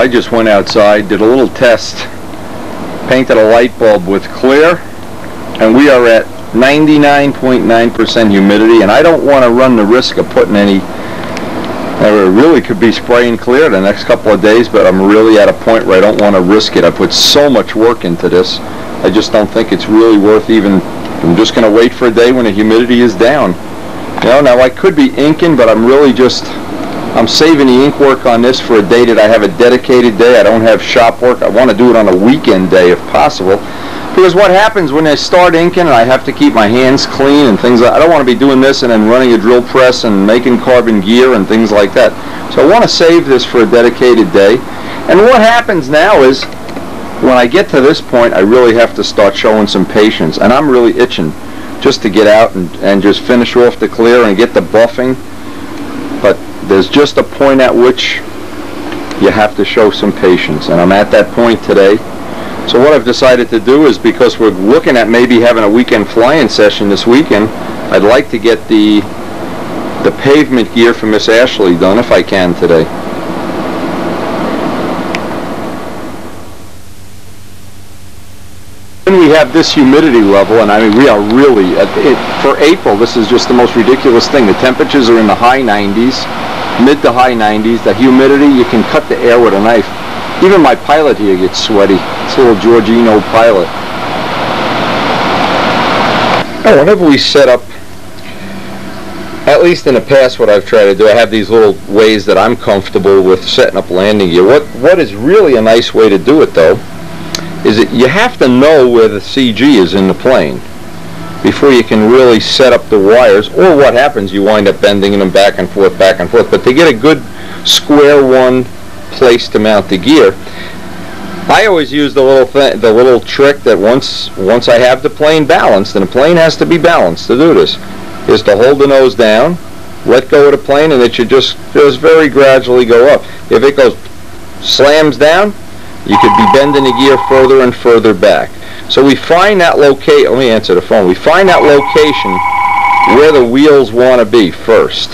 I just went outside, did a little test, painted a light bulb with clear, and we are at 99.9% humidity, and I don't want to run the risk of putting any, I really could be spraying clear the next couple of days, but I'm really at a point where I don't want to risk it. I put so much work into this, I just don't think it's really worth even, I'm just going to wait for a day when the humidity is down. You know, now I could be inking, but I'm really just, I'm saving the ink work on this for a day that I have a dedicated day. I don't have shop work. I want to do it on a weekend day if possible. Because what happens when I start inking and I have to keep my hands clean and things like I don't want to be doing this and then running a drill press and making carbon gear and things like that. So I want to save this for a dedicated day. And what happens now is when I get to this point, I really have to start showing some patience. And I'm really itching just to get out and, and just finish off the clear and get the buffing. There's just a point at which you have to show some patience. And I'm at that point today. So what I've decided to do is because we're looking at maybe having a weekend flying session this weekend, I'd like to get the the pavement gear for Miss Ashley done if I can today. When we have this humidity level, and I mean we are really, it, for April, this is just the most ridiculous thing. The temperatures are in the high 90s, mid to high 90s. The humidity, you can cut the air with a knife. Even my pilot here gets sweaty. It's a little Giorgino pilot. Now, whenever we set up, at least in the past, what I've tried to do, I have these little ways that I'm comfortable with setting up landing gear. What What is really a nice way to do it, though, is that you have to know where the CG is in the plane before you can really set up the wires, or what happens, you wind up bending them back and forth, back and forth. But to get a good square one place to mount the gear, I always use the little th- the little trick that once once I have the plane balanced, and the plane has to be balanced to do this, is to hold the nose down, let go of the plane, and it should just just very gradually go up. If it goes slams down, you could be bending the gear further and further back. So we find that location. Let me answer the phone. We find that location where the wheels want to be first.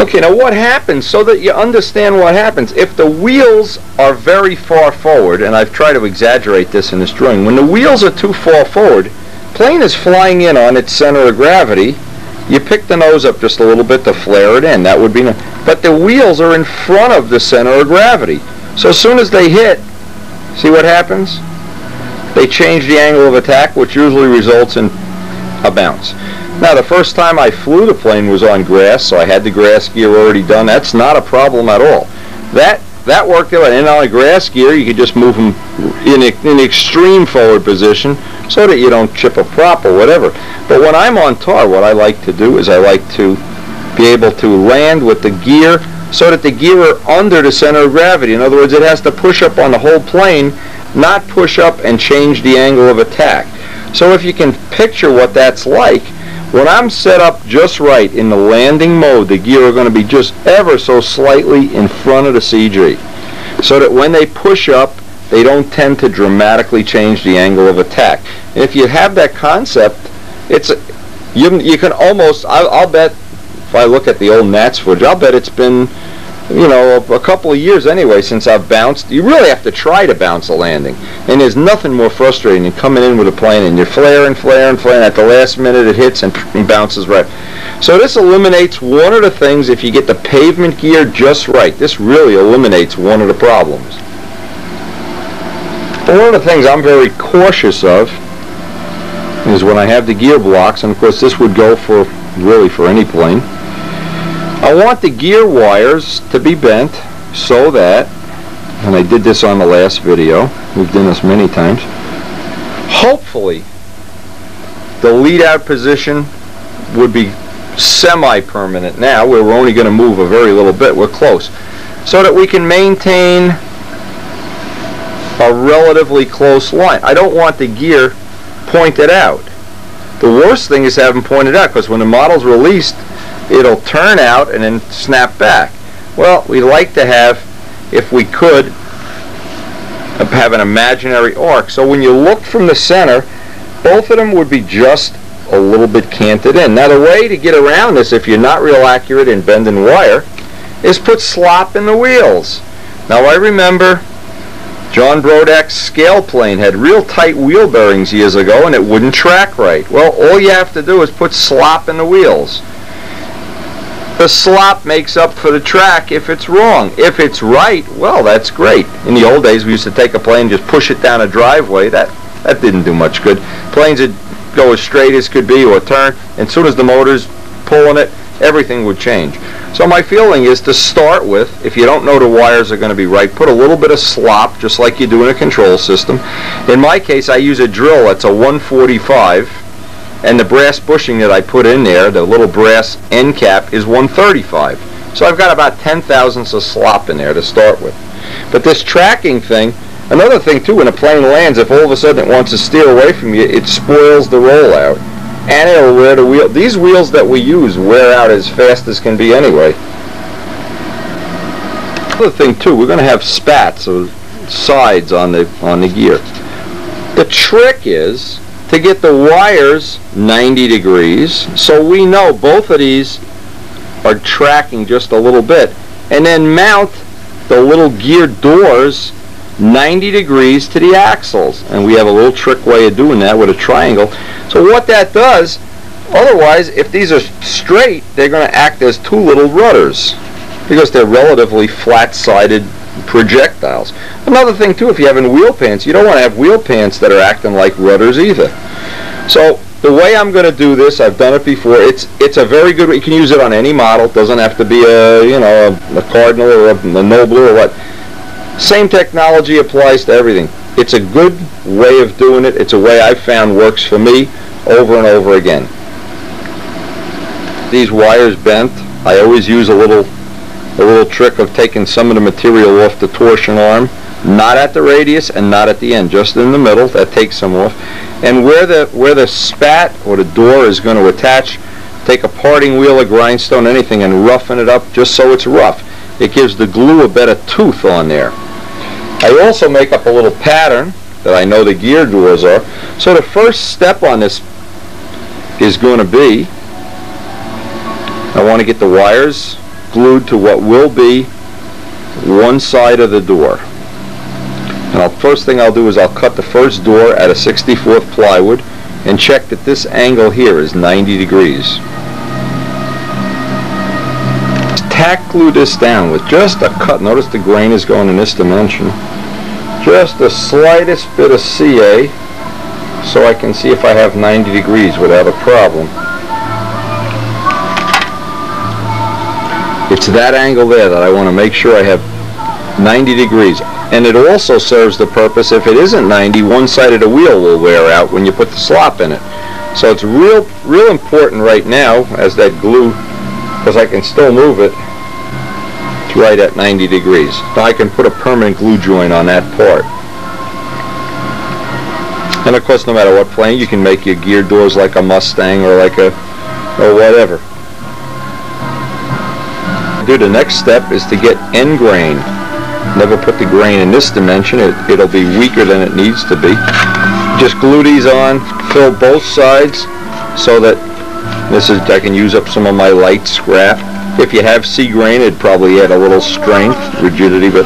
Okay, now what happens, so that you understand what happens, if the wheels are very far forward, and I've tried to exaggerate this in this drawing, when the wheels are too far forward, plane is flying in on its center of gravity, you pick the nose up just a little bit to flare it in. That would be, no, but the wheels are in front of the center of gravity. So as soon as they hit, see what happens? They change the angle of attack, which usually results in a bounce. Now, the first time I flew the plane was on grass, so I had the grass gear already done. That's not a problem at all. That that worked out. And on a grass gear, you could just move them in, a, in extreme forward position so that you don't chip a prop or whatever. But when I'm on tar, what I like to do is I like to be able to land with the gear so that the gear are under the center of gravity. In other words, it has to push up on the whole plane, not push up and change the angle of attack. So if you can picture what that's like, when I'm set up just right in the landing mode, the gear are going to be just ever so slightly in front of the CG. So that when they push up, they don't tend to dramatically change the angle of attack. And if you have that concept, it's you, you can almost, I'll, I'll bet, if I look at the old Nats footage, I'll bet it's been you know, a, a, couple of years anyway since I've bounced. You really have to try to bounce a landing. And there's nothing more frustrating than coming in with a plane and you're flaring, flaring, flaring. At the last minute it hits and, and bounces right. So this eliminates one of the things if you get the pavement gear just right. This really eliminates one of the problems. But one of the things I'm very cautious of is when I have the gear blocks, and of course this would go for really for any plane, I want the gear wires to be bent so that, and I did this on the last video, we've done this many times, hopefully the lead out position would be semi-permanent now where we're only going to move a very little bit, we're close, so that we can maintain a relatively close line. I don't want the gear pointed out. The worst thing is having pointed out because when the model's released, it'll turn out and then snap back. Well, we like to have, if we could, have an imaginary arc. So when you look from the center, both of them would be just a little bit canted in. Now the way to get around this, if you're not real accurate in bending wire, is put slop in the wheels. Now I remember John Brodak's scale plane had real tight wheel bearings years ago and it wouldn't track right. Well, all you have to do is put slop in the wheels. The slop makes up for the track if it's wrong. If it's right, well, that's great. In the old days, we used to take a plane just push it down a driveway. That, that didn't do much good. Planes would go as straight as could be or turn, and soon as the motor's pulling it, everything would change. So my feeling is to start with, if you don't know the wires are going to be right, put a little bit of slop, just like you do in a control system. In my case, I use a drill that's a 145, and the brass bushing that I put in there, the little brass end cap, is 135. So I've got about 10 thousandths of slop in there to start with. But this tracking thing, another thing too, when a plane lands, if all of a sudden it wants to steer away from you, it spoils the rollout and it'll wear the wheel. These wheels that we use wear out as fast as can be anyway. Another thing too, we're going to have spats or sides on the on the gear. The trick is to get the wires 90 degrees so we know both of these are tracking just a little bit and then mount the little gear doors 90 degrees to the axles. And we have a little trick way of doing that with a triangle. So what that does, otherwise, if these are straight, they're going to act as two little rudders because they're relatively flat-sided projectiles. Another thing too, if you have in wheel pants, you don't want to have wheel pants that are acting like rudders either. So the way I'm going to do this, I've done it before. It's it's a very good. You can use it on any model. It doesn't have to be a you know a, a Cardinal or a, a Nobler or what. Same technology applies to everything. It's a good way of doing it. It's a way I've found works for me over and over again. These wires bent, I always use a little a little trick of taking some of the material off the torsion arm, not at the radius and not at the end, just in the middle. That takes some off. And where the where the spat or the door is going to attach, take a parting wheel, a grindstone, anything, and roughen it up just so it's rough. It gives the glue a better tooth on there. I also make up a little pattern that I know the gear doors are. So the first step on this is going to be I want to get the wires glued to what will be one side of the door. I'll, first thing I'll do is I'll cut the first door at a 64th plywood and check that this angle here is 90 degrees. Tack glue this down with just a cut. Notice the grain is going in this dimension just the slightest bit of CA so I can see if I have 90 degrees without a problem. It's that angle there that I want to make sure I have 90 degrees. And it also serves the purpose, if it isn't 90, one side of the wheel will wear out when you put the slop in it. So it's real, real important right now as that glue, because I can still move it, right at 90 degrees. Now I can put a permanent glue joint on that part. And of course, no matter what plane, you can make your gear doors like a Mustang or like a, or whatever. Do the next step is to get end grain. Never put the grain in this dimension. It, it'll be weaker than it needs to be. Just glue these on, fill both sides so that this is, I can use up some of my light scrap If you have C grain, it'd probably add a little strength, rigidity, but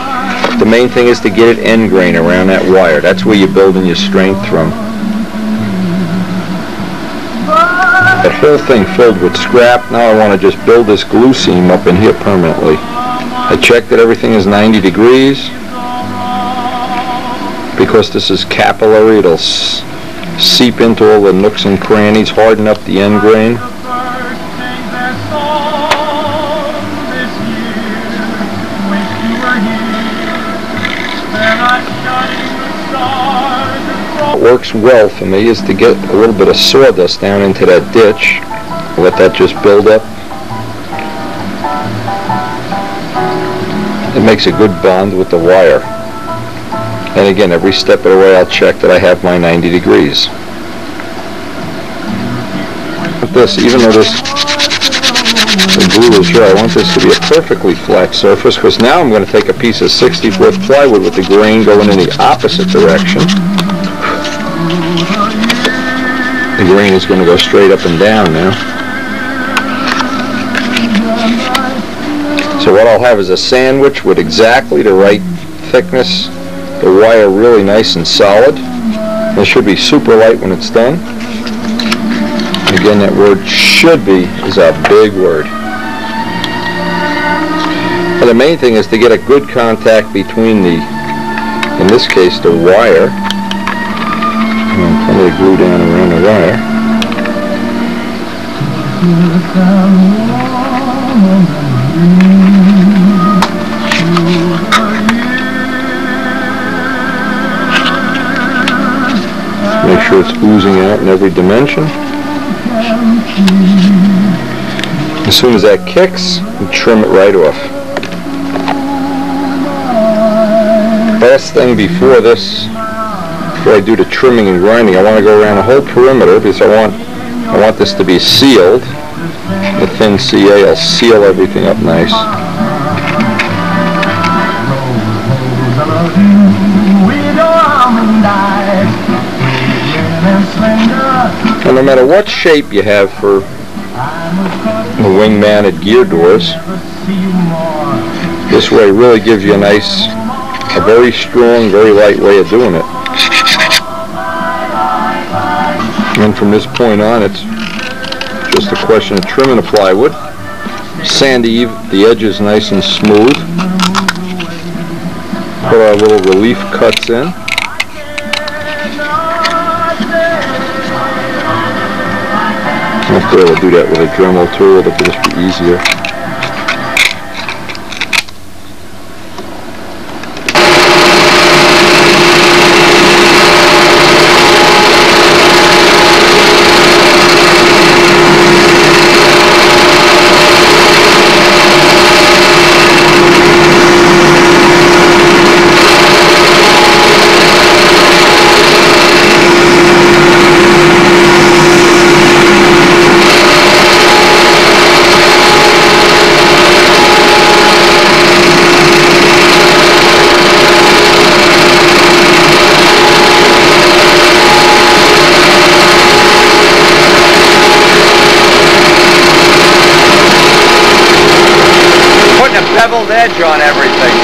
the main thing is to get it end grain around that wire. That's where you're building your strength from. That whole thing filled with scrap. Now I want to just build this glue seam up in here permanently. I checked that everything is 90 degrees. Because this is capillary, it'll seep into all the nooks and crannies, harden up the end grain. What works well for me is to get a little bit of sawdust down into that ditch, let that just build up. It makes a good bond with the wire. And again, every step of the way I'll check that I have my 90 degrees. This, even though this the glue is here, I want this to be a perfectly flat surface because now I'm going to take a piece of 64 plywood with the grain going in the opposite direction. The grain is going to go straight up and down now. So what I'll have is a sandwich with exactly the right thickness, the wire really nice and solid. It should be super light when it's done. Again, that word should be is a big word. And the main thing is to get a good contact between the, in this case, the wire. And plenty of glue down around the wire. Make sure it's oozing out in every dimension. As soon as that kicks, trim it right off. last thing before this, I do the trimming and grinding, I want to go around the whole perimeter because I want I want this to be sealed. The thin CA will seal everything up nice. And no matter what shape you have for the wing-mounted gear doors, this way really gives you a nice a very strong, very light way of doing it. And from this point on, it's just a question of trimming the plywood. Sandy, the edges nice and smooth. Put our little relief cuts in. I'll able to do that with a Dremel tool, it'll just be easier. beveled edge on everything.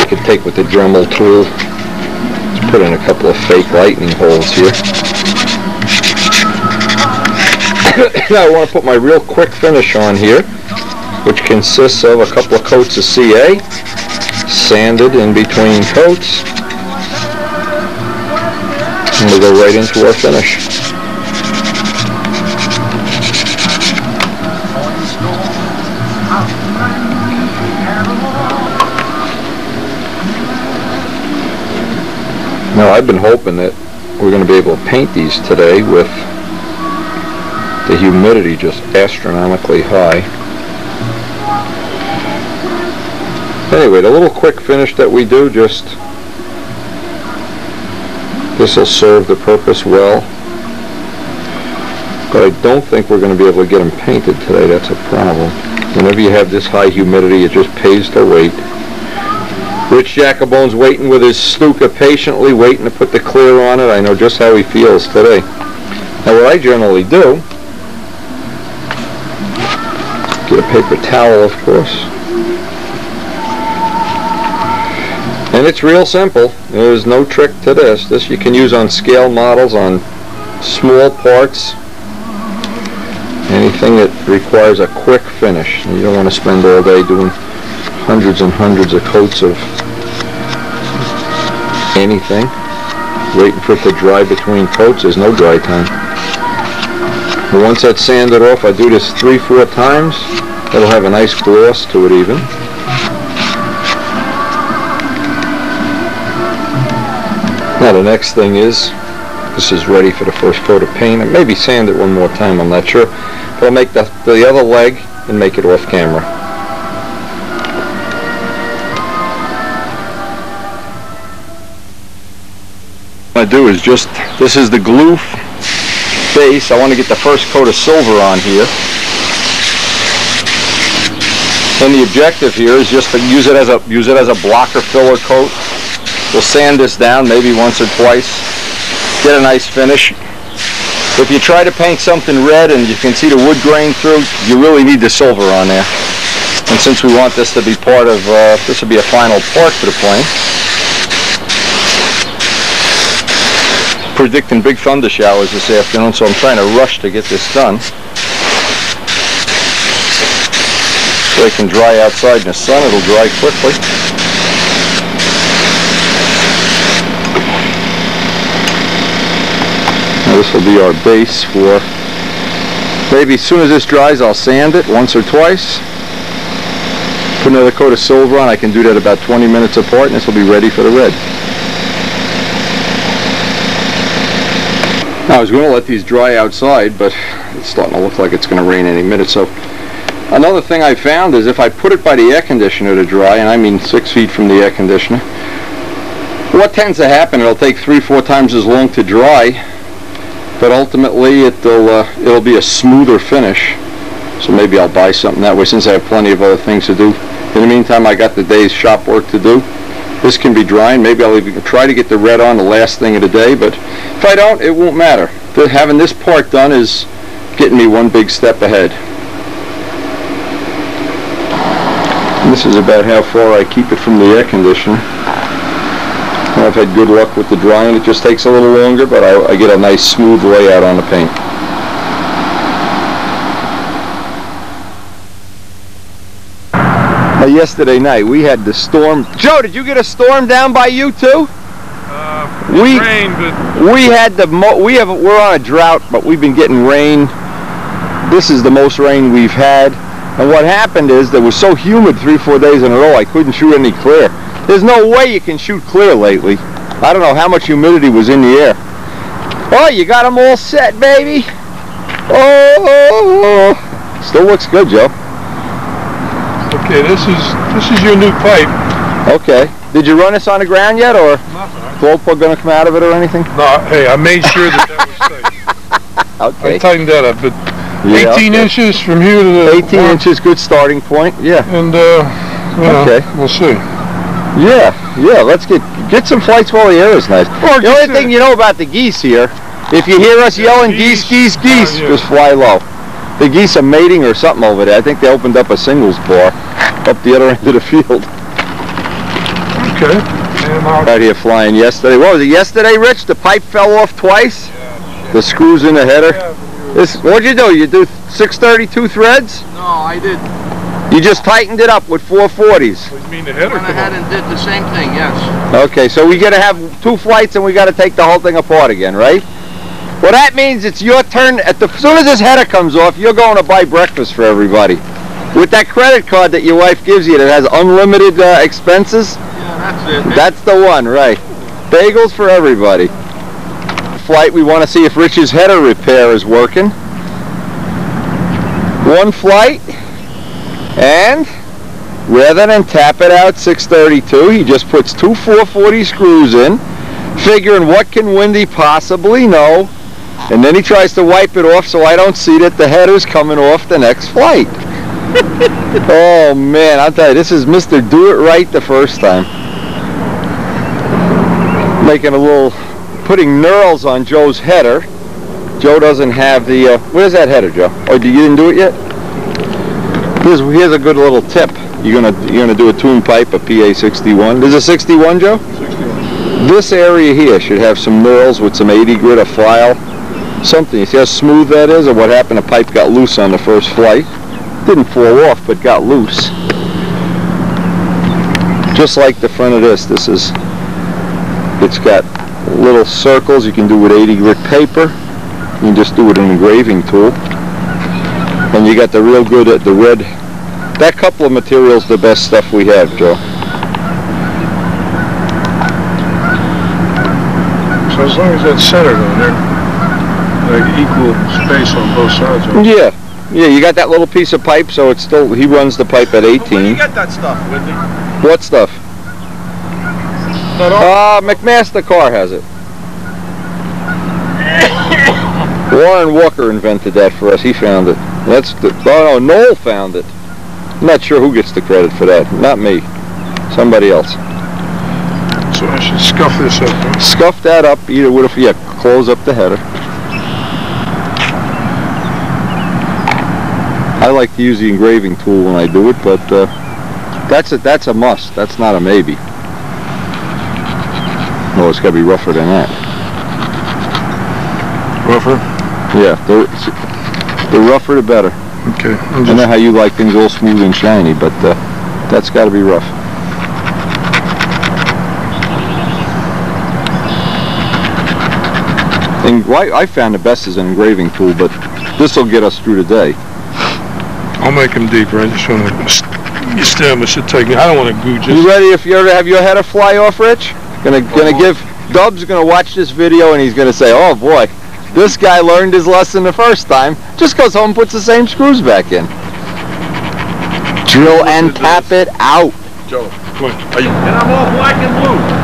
I could take with the Dremel tool, Let's put in a couple of fake lightning holes here. now I want to put my real quick finish on here, which consists of a couple of coats of CA, sanded in between coats, and we'll go right into our finish. Now I've been hoping that we're going to be able to paint these today with the humidity just astronomically high. Anyway, the little quick finish that we do just this will serve the purpose well. But I don't think we're going to be able to get them painted today. That's a problem. Whenever you have this high humidity, it just pays to wait. Rich Giacobone's waiting with his Stuka patiently, waiting to put the clear on it. I know just how he feels today. Now what I generally do Get a paper towel, of course. And it's real simple. There's no trick to this. This you can use on scale models, on small parts, anything that requires a quick finish. You don't want to spend all day doing hundreds and hundreds of coats of anything. Waiting for it to dry between coats. There's no dry time. But once that's sanded off, I do this three, four times. It'll have a nice gloss to it even. Now the next thing is, this is ready for the first coat of paint. And maybe sand it one more time, I'm not sure. But I'll make the, the other leg and make it off camera. What I do is just, this is the glue base. I want to get the first coat of silver on here. And the objective here is just to use it as a use it as a blocker filler coat. We'll sand this down maybe once or twice. Get a nice finish. If you try to paint something red and you can see the wood grain through, you really need the silver on there. And since we want this to be part of, uh, this will be a final part for the plane. Predicting big thunder showers this afternoon, so I'm trying to rush to get this done. So it can dry outside in the sun, it'll dry quickly. Now this will be our base for, maybe as soon as this dries I'll sand it once or twice. Put another coat of silver on, I can do that about 20 minutes apart and this will be ready for the red. I was going to let these dry outside, but it's starting to look like it's going to rain any minute. So another thing I found is if I put it by the air conditioner to dry, and I mean six feet from the air conditioner, what tends to happen, it'll take three, four times as long to dry, but ultimately it'll, uh, it'll be a smoother finish. So maybe I'll buy something that way since I have plenty of other things to do. In the meantime, I got the day's shop work to do. This can be drying. Maybe I'll even try to get the red on the last thing of the day, but if I don't, it won't matter. The, having this part done is getting me one big step ahead. And this is about how far I keep it from the air conditioner. I've had good luck with the drying. It just takes a little longer, but I, I get a nice smooth layout on the paint. yesterday night we had the storm. Joe, did you get a storm down by you too? Uh, We- rain, but We had the mo- we have we're on a drought, but we've been getting rain. This is the most rain we've had. And what happened is that was so humid three four days in a row I couldn't shoot any clear. There's no way you can shoot clear lately. I don't know how much humidity was in the air. Oh, you got them all set, baby. Oh, still looks good, Joe. Okay, this is this is your new pipe. Okay. Did you run this on the ground yet, or Nothing. glow plug gonna come out of it or anything? No, hey, I made sure that that was safe. I tightened that up, but Yeah, 18 okay. inches from here to the 18 mark, inches, good starting point. Yeah. and uh, you know, Okay. we'll see. Yeah, yeah. Let's get get some flights while the air is nice. Or The only thing uh, you know about the geese here, if you hear us yelling geese, geese, geese. geese, Oh, yeah. just fly low. The geese are mating or something over there. I think they opened up a singles bar up the other end of the field. Okay. And uh, I'll, Right here flying yesterday. What was it? Yesterday, Rich? The pipe fell off twice. The screws in the header. This. What'd you do? You do 632 threads? No, I did. You just tightened it up with 440s. What do you mean the header Went come ahead and did the same thing, yes. Okay, so we gotta have two flights and we gotta take the whole thing apart again, right? Well, that means it's your turn. At the, as soon as this header comes off, you're going to buy breakfast for everybody. With that credit card that your wife gives you that has unlimited uh, expenses, Yeah, that's it. that's the one, right? Bagels for everybody. Flight, we want to see if Rich's header repair is working. One flight, and rather than tap it out 632, he just puts two 440 screws in, figuring what can Windy possibly know, and then he tries to wipe it off so I don't see that the header's coming off the next flight. oh man, I'll tell you, this is Mr. Do It Right the first time. Making a little, putting knurls on Joe's header. Joe doesn't have the, uh, where's that header, Joe? Oh, you didn't do it yet? Here's, here's a good little tip. You're gonna you're gonna do a tune pipe, a PA 61. There's a 61, Joe. 61. This area here should have some knurls with some 80 grit, of file, something. You see how smooth that is, or what happened? the pipe got loose on the first flight. Didn't fall off, but got loose. Just like the front of this. This is. It's got little circles you can do with 80 grit paper. You can just do it with an engraving tool. And you got the real good at the red. That couple of materials, the best stuff we have, Joe. So as long as that's centered on there, like equal space on both sides of it. Yeah. Yeah, you got that little piece of pipe, so it's still, he runs the pipe at 18. You get that stuff, Whitney? What stuff? Not all, Uh, McMaster-Carr has it. Warren Walker invented that for us. He found it. That's the, oh no, Noel found it. I'm not sure who gets the credit for that. Not me. Somebody else. so I should scuff this up. huh? Scuff that up, either with a, yeah, close up the header. I like to use the engraving tool when I do it, but uh, that's a that's a must. That's not a maybe. No, it's got to be rougher than that. Rougher? Yeah, the, the rougher the better. Okay. I'm I know how you like things all smooth and shiny, but uh, that's got to be rough. And I found the best is an engraving tool, but this will get us through the day. I'll make them deeper. I just want to, you stem, it should take, I don't want to goo You ready if you ever have your head header fly off, Rich? Gonna gonna give Dub's gonna watch this video and he's gonna say, "Oh boy, this guy learned his lesson the first time. Just goes home and puts the same screws back in. Drill and tap it out." Joe, come on. Are you, And I'm all black and blue.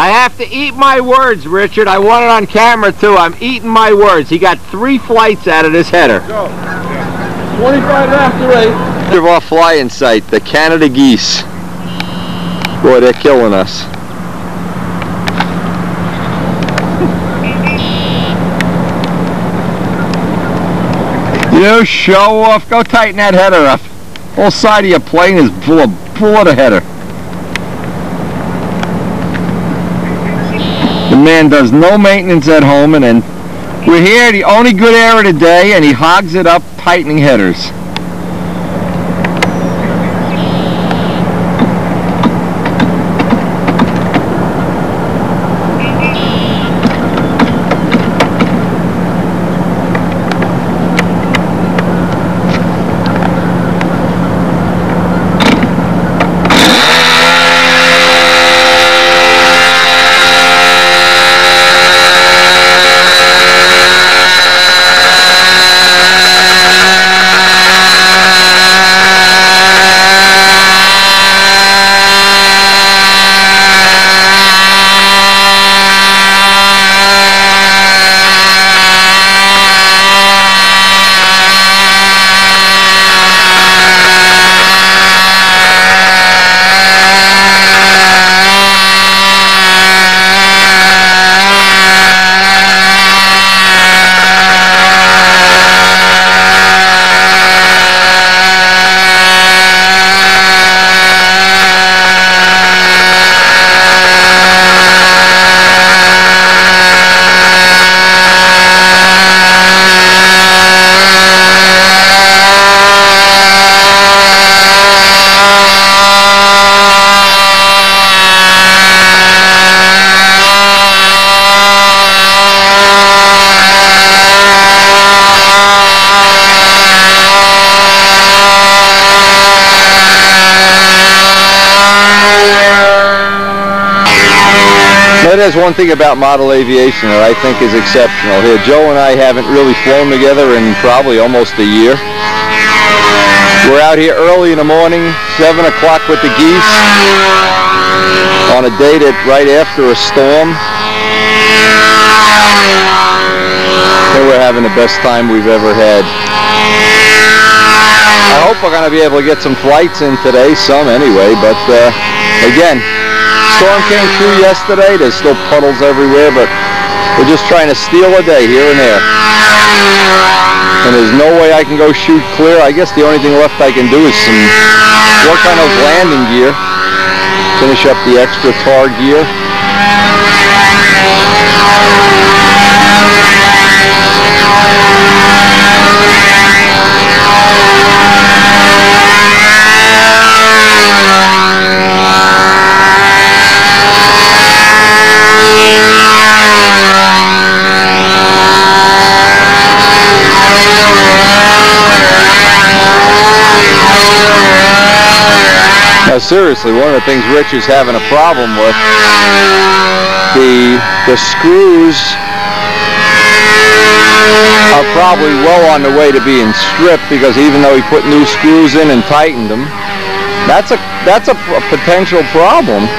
I have to eat my words, Richard. I want it on camera too. I'm eating my words. He got three flights out of this header. 25 after 8. of our flying site, the Canada geese. Boy, they're killing us. You show off. Go tighten that header up. Whole side of your plane is full of, full of the header. The man does no maintenance at home and then we're here, the only good air of the day, and he hogs it up tightening headers. That is one thing about model aviation that I think is exceptional. Here, Joe and I haven't really flown together in probably almost a year. We're out here early in the morning, 7 o'clock with the geese, on a day that right after a storm. And we're having the best time we've ever had. I hope we're going to be able to get some flights in today, some anyway, but uh, again, storm came through yesterday. There's still puddles everywhere, but We're just trying to steal a day here and there. And there's no way I can go shoot clear. I guess the only thing left I can do is some work on those landing gear. Finish up the extra tar gear. Now seriously, one of the things Rich is having a problem with, the the screws are probably well on the way to being stripped because even though he put new screws in and tightened them, that's a that's a, a potential problem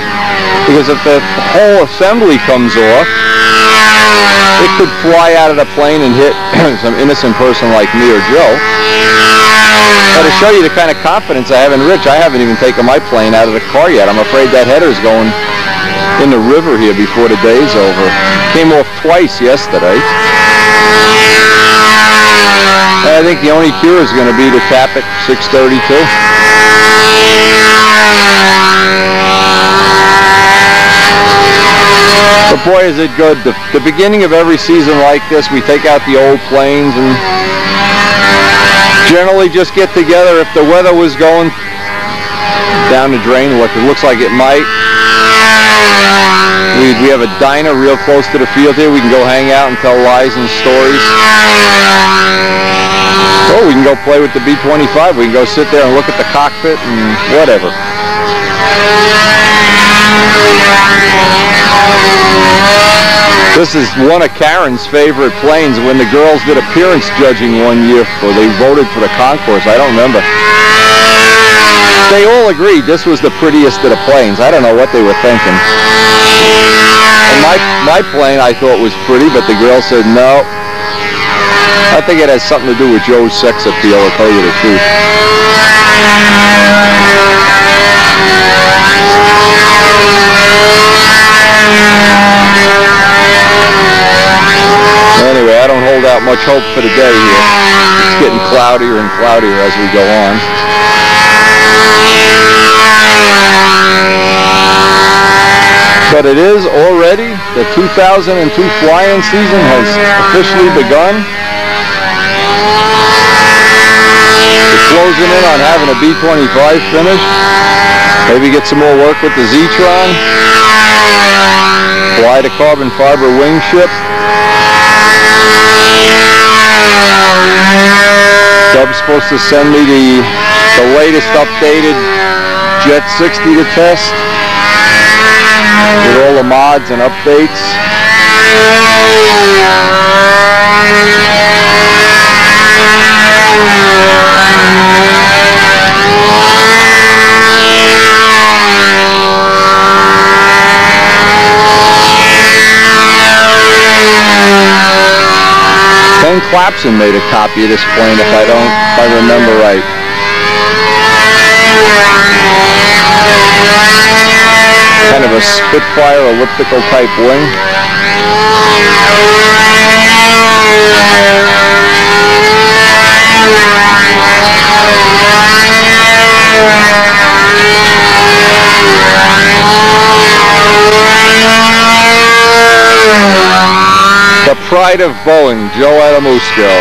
because if the whole assembly comes off, it could fly out of the plane and hit some innocent person like me or Joe. But to show you the kind of confidence I have in Rich, I haven't even taken my plane out of the car yet. I'm afraid that header's going in the river here before the day's over. Came off twice yesterday. And I think the only cure is going to be to tap it 632. But boy, is it good. The, the beginning of every season like this, we take out the old planes and generally just get together if the weather was going down the drain, what it looks like it might. We, we have a diner real close to the field here. We can go hang out and tell lies and stories. Or we can go play with the B-25. We can go sit there and look at the cockpit and whatever. This is one of Karen's favorite planes. When the girls did appearance judging one year, or they voted for the concours, I don't remember. They all agreed this was the prettiest of the planes. I don't know what they were thinking. And my, my plane I thought was pretty, but the girl said no. I think it has something to do with Joe's sex appeal, to tell you the truth. Anyway, I don't hold out much hope for the day here. It's getting cloudier and cloudier as we go on. But it is already, the 2002 flying season has officially begun. We're closing in on having a B-25 finish. Maybe get some more work with the Z-Tron. Fly the carbon fiber wing ship. Dub's supposed to send me the, the latest updated Jett 60 to test with all the mods and updates. Ken Clapson made a copy of this plane if I don't, if I remember right. Kind of a Spitfire elliptical type wing. Pride of Boeing, Joe Adamuska.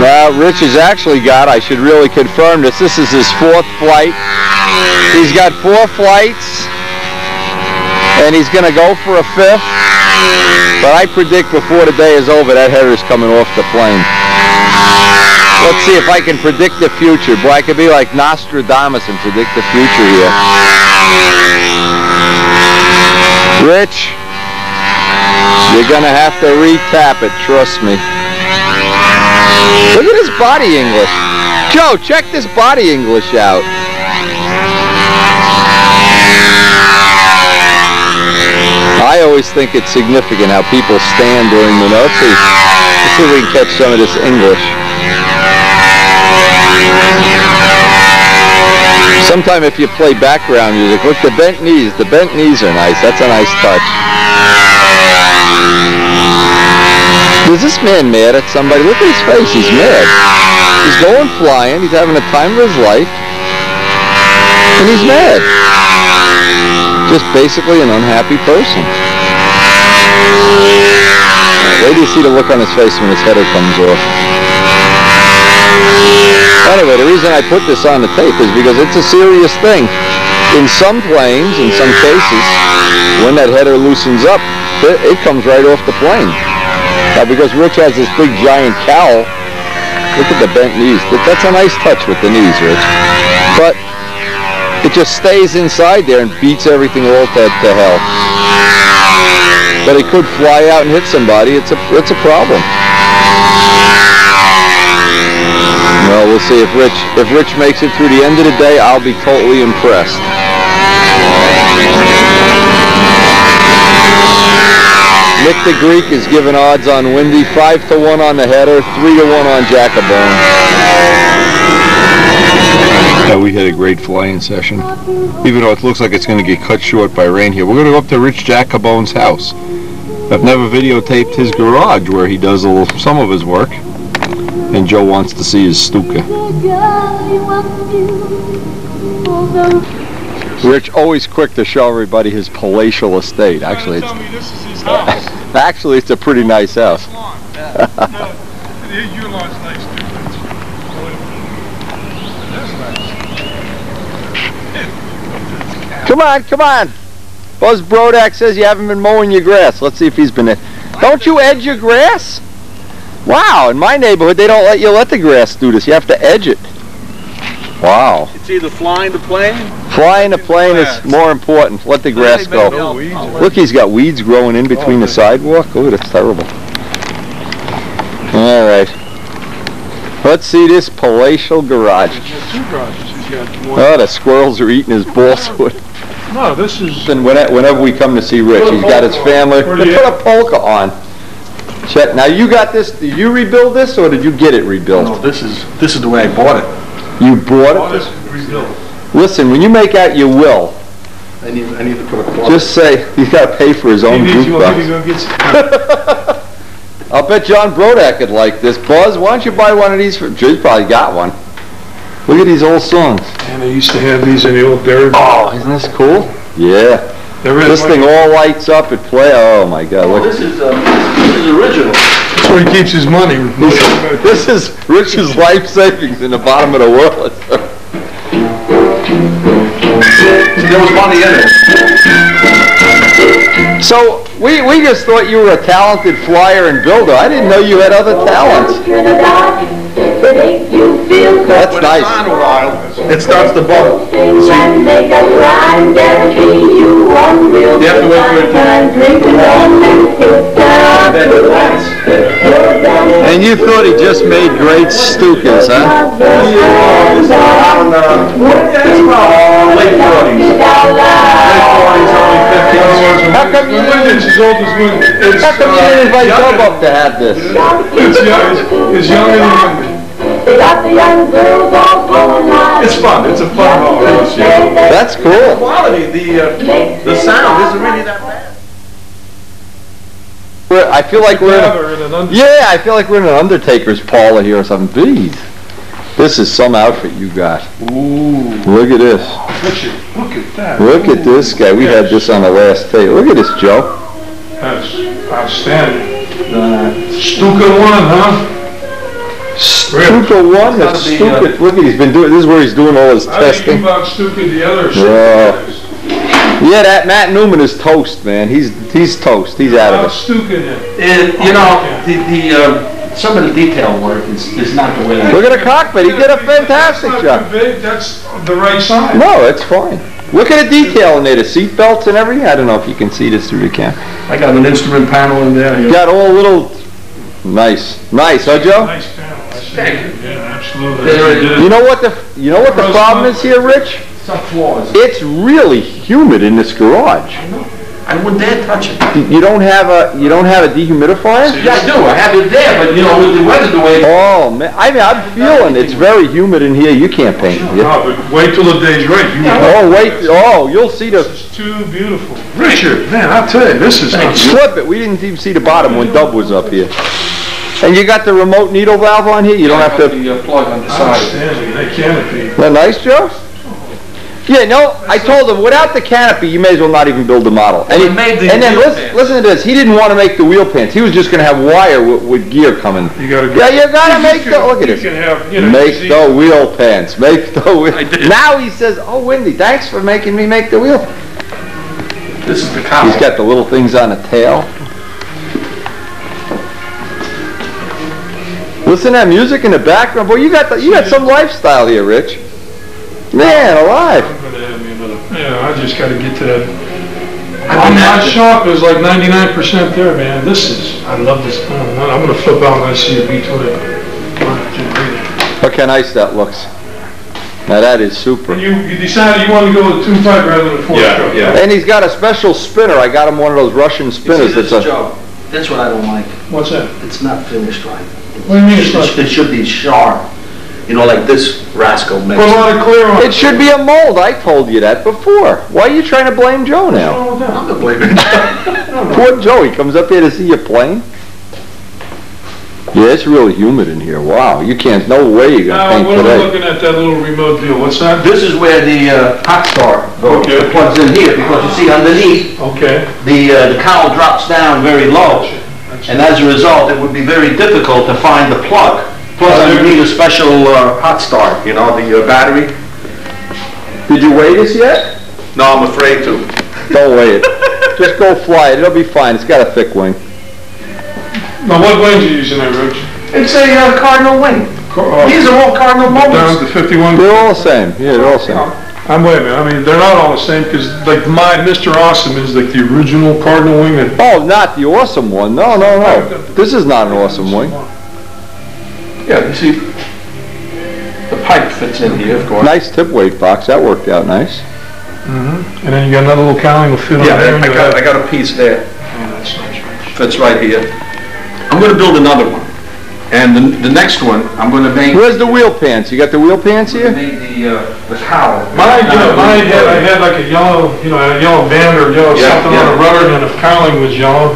Now, Rich has actually got, I should really confirm this, this is his fourth flight. He's got four flights, and he's going to go for a fifth. But I predict before the day is over, that header is coming off the plane. Let's see if I can predict the future. Boy, I could be like Nostradamus and predict the future here. Rich, you're going to have to retap it, trust me. Look at his body English. Joe, check this body English out. I always think it's significant how people stand during the let's let's see if we can catch some of this English. Sometime if you play background music, look, the bent knees, the bent knees are nice. That's a nice touch. Is this man mad at somebody? Look at his face. He's mad. He's going flying. He's having the time of his life. And he's mad. Just basically an unhappy person. Wait till you see the look on his face when his header comes off. Anyway, the reason I put this on the tape is because it's a serious thing. In some planes, in some cases, when that header loosens up, it, it comes right off the plane. Now, because Rich has this big giant cowl, look at the bent knees. That- That's a nice touch with the knees, Rich. But it just stays inside there and beats everything all to, to hell. But it could fly out and hit somebody. It's a it's a problem. Well, we'll see if Rich if Rich makes it through the end of the day. I'll be totally impressed. Nick the Greek is giving odds on Windy, five to one on the header, three to one on Giacobone. Yeah, we had a great flying session. Even though it looks like it's going to get cut short by rain here, we're going to go up to Rich Giacobone's house. I've never videotaped his garage where he does little, some of his work, and Joe wants to see his Stuka. Rich always quick to show everybody his palatial estate. Actually, it's Tell me this is his house. actually it's a pretty nice house. Lawn. No, your lawn's nice too. That's nice. Come on, come on. Buzz Brodak says you haven't been mowing your grass. Let's see if he's been there. Don't you edge your grass? Wow, in my neighborhood they don't let you let the grass do this. You have to edge it. Wow. It's either flying the plane. Flying the plane is more important. Let the grass go. No. Look, he's got weeds growing in between the oh, sidewalk. Oh, that's terrible. All right. Let's see this palatial garage. Two garages. He's got one. Oh, the squirrels are eating his balswood. No, this is. And whenever we come to see Rich, he's got his family. They put a polka on. Chet, now you got this, did you rebuild this or did you get it No, rebuilt? this is this is the way I bought it. You bought it? this is rebuilt. Listen, when you make out your will, I need I need to put a closet. just say he's gotta pay for his own needs, you want me to jukebox. go get some? I'll bet John Brodak would like this. Buzz, why don't you buy one of these for, he's probably got one. Look at these old songs. And they used to have these in the old dairy. Oh, isn't this cool? Yeah. There is This one- thing all lights up, at play, oh my god, look. this is uh, this is original. That's where he keeps his money. This is Rich's life savings in the bottom of the world. There was money in it. So, we, we just thought you were a talented flyer and builder. I didn't know you had other talents. That's When nice. it's on a while, it starts to bubble. You have to wait for it Then it lights. And you thought he just made great stukas, huh? On, uh, it's about late forties. Late forties, early fifties. How come you didn't, It's as old when. It's, how come you didn't invite uh, Bob up to have this? It's young, it's, it's younger than younger. It's It's fun, it's a fun holiday. That's cool. The Quality, the, uh, the sound isn't really that bad. We're- I feel like we're in a, an yeah, I feel like we're in an Undertaker's parlor here or something. Bees. This is some outfit you got. Ooh, Look at this. look at, look at that. Look at this guy. We had this on the last tape. Look at this, Joe. That's outstanding. Stuka one, huh? Stuka one, that's It's gotta be, stupid. Look at, he's been doing, this is where he's doing all his I think testing. you about Stuka the other. Yeah. Stuka. Yeah, that Matt Newman is toast, man. He's, he's toast. He's out About of it. Stuka then. And, you know, the, the, um, some of the detail work is, is not the way that. Look at the cockpit. He did a fantastic That's job. too big, that's the right size. No, it's fine. Look at the detail in there, the seat belts and everything. I don't know if you can see this through the camera. I got an instrument panel in there. you. Got all little, nice, nice, huh, Joe? Nice panel. I see Thank it. Yeah, absolutely. There it You You know what the, you know what the problem is here, Rich? Some flaws. It's really humid in this garage. I wouldn't dare touch it. You don't have a, you don't have a dehumidifier? Yeah, I do, I have it there, but you know, with the weather the way, it- Oh, man, I mean, I'm feeling, it's very humid in here, you can't paint. You- No, but wait till the day's right. You Oh, wait, oh, you'll see the, This is too beautiful. Richard, man, I'll tell you, this is. slip it, we didn't even see the bottom when Dub was up here. And you got the remote needle valve on here, you don't have to, the uh, plug on the side. Outstanding, that canopy. that nice, Joe? Yeah, no, I told him, without the canopy, you may as well not even build the model. And Well, he- made the And then wheel listen, pants. listen to this, he didn't wanna make the wheel pants, he was just gonna have wire with, with gear coming. You gotta go. Yeah, you gotta make the, look at You this. have, you know. Make see- the wheel pants, make the wheel. I did. Now he says, oh, Windy, thanks for making me make the wheel. This is the cowl. He's got the little things on the tail. Listen to that music in the background, boy, you got, the- you got some lifestyle here, Rich. Man, alive. I'm gonna have me another, yeah, I just gotta get to that. I mean, My that- shop is like ninety-nine percent there, man. This is, I love this. I'm I'm gonna flip out when I see a B twenty. Look how nice that looks. Now that is super. And you, you decided you want to go with two pipe rather than a four Yeah, stroke? yeah. And he's got a special spinner, I got him one of those Russian spinners this, that's a, Joe, that's what I don't like. What's that? It's not finished right. What do you mean it's It not? sh- It should be sharp, you know, like this rascal Put a makes. lot of clear on it. it should be a mold, I told you that before. Why are you trying to blame Joe now? Oh, no. I'm not blaming it. Poor Joe, he comes up here to see you plane. Yeah, it's really humid in here, wow, you can't, no way you're gonna Now, paint what are we today. looking at, that little remote deal? What's that? This is where the uh, hot start goes, Okay. it plugs in here, because you see underneath, Okay. the, uh, the cowl drops down very low. And as a result, it would be very difficult to find the plug. Plus, I would need a special uh, hot start, you know, the uh, battery. Did you weigh this yet? No, I'm afraid to. Don't weigh it. Just go fly it, it'll be fine, it's got a thick wing. Now, what lanes are you using there, Rich? It's a uh, Cardinal wing. Uh, These are all Cardinal Down to fifty-one? They're all the same, yeah, they're all the same. I'm wait a minute, I mean, they're not all the same, because like my, Mr. Awesome is like the original Cardinal wing that. Oh, not the awesome one, no, no, no. This is not an awesome wing. Yeah, you see, the pipe fits in here, of course. Nice tip weight box, that worked out nice. Mm-hmm. And then you got another little cowling will fit on Yeah, there. and I you got, I got a piece there, Oh, that's nice, fits right here. I'm gonna build another one. And the, the next one, I'm gonna make, Where's the wheel pants? You got the wheel pants here? make the, uh, the cowl. Mine, you know, mine had, I had like a yellow, you know, a yellow band or yellow Yeah, something on yeah. the rubber, and the cowling was yellow.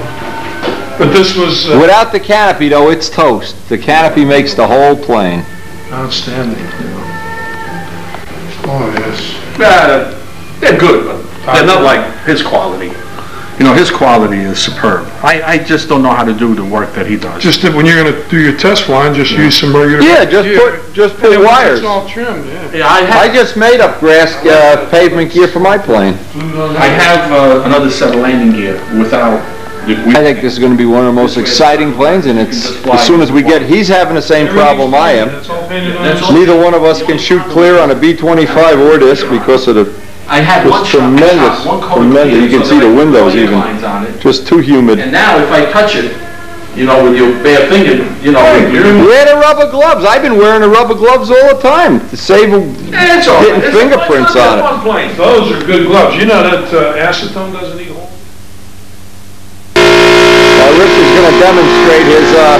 But this was uh, Without the canopy though, it's toast. The canopy makes the whole plane. outstanding. Oh, yes. Uh, they're good, but they're not like his quality. You know, his quality is superb. I, I just don't know how to do the work that he does. Just that when you're gonna do your test line, just use some regular. Yeah, just put, just put wires. It's all trimmed, yeah. Yeah, I I have, just made up grass, uh, pavement gear for my plane. I have uh, another set of landing gear without, I think this is gonna be one of the most exciting planes and it's, as soon as we get, he's having the same problem I am. It's all painted on. Neither one of us can shoot clear on a B-25 or this because of the, I had It's one tremendous, one coat of tremendous. You can see the windows even. on it. just too humid. And now if I touch it, you know, with your bare finger, you know, you're in Wear the rubber gloves. I've been wearing the rubber gloves all the time to save it's all right. getting It's fingerprints it's on it. fun plane. Those are good gloves. You know that uh, acetone doesn't eat holes? Rich is gonna demonstrate his, uh,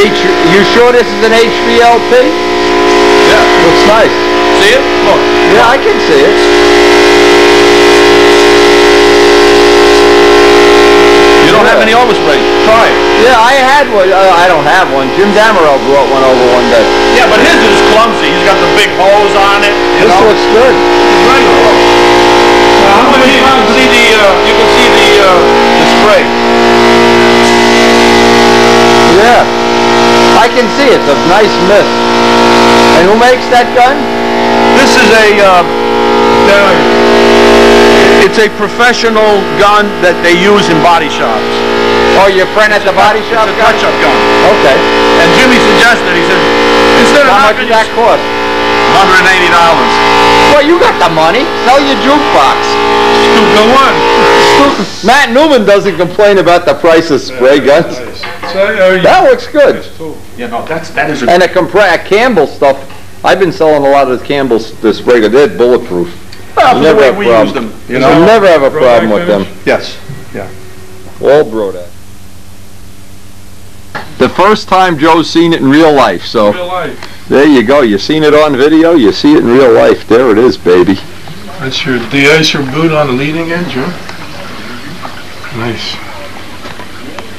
H, you sure this is an HVLP? Yeah. Looks nice. See it? Look. Yeah, I can see it. You don't have any overspray. Try it. Yeah, I had one, uh, I don't have one. Jim Damarel brought one over one day. Yeah, but his is clumsy. He's got the big hose on it, you This know? looks good. Right. How You many, can see the, uh, you can see the, uh, the spray. Yeah. I can see it. It's a nice mist. And who makes that gun? This is a, uh, it's a professional gun that they use in body shops. Oh, your friend at the body shop It's a gun? touch-up gun. Okay. And Jimmy suggested, he said, instead of How much knocking did that cost? hundred and eighty dollars. Well, you got the money. Sell your jukebox. Go on. Matt Newman doesn't complain about the price of spray guns. Nice. So, uh, That looks good. Nice tool. You know, that's, that is a, And a compra- Campbell stuff. I've been selling a lot of the Campbell's, the spray. They're bulletproof. well, for the never way a we problem. use them, You know? never have a Brodak problem with them. finish? Yes. All Brodak. The first time Joe's seen it in real life, so Real life. there you go. You seen it on video, you see it in real life. There it is, baby. That's your de-icer boot on the leading edge, huh? Nice.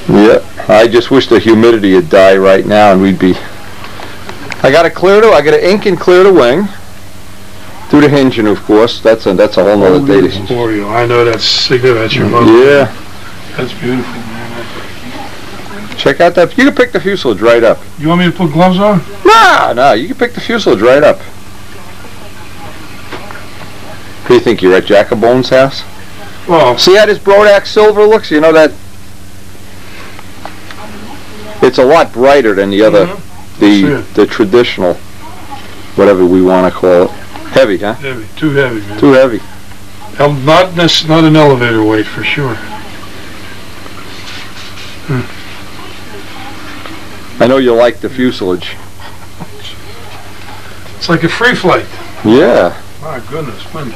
Yeah, I just wish the humidity would die right now and we'd be. I got to clear the. I got to ink and clear the wing. Through the hinging, of course. That's a that's a whole nother day. For you. I know that's significant. That's your motor. Yeah, That's beautiful, man. check out that. You can pick the fuselage right up. You want me to put gloves on? Nah, nah, you can pick the fuselage right up. Who do you think you're at Giacobone's house? Well, See how this Brodak silver looks? You know that. It's a lot brighter than the other, See the the traditional, whatever we want to call it. Heavy, huh? heavy. Too heavy, man. Too heavy. El- Not nec- not an elevator weight for sure. Hmm. I know you like the fuselage. It's like a free flight. Yeah. My goodness, man.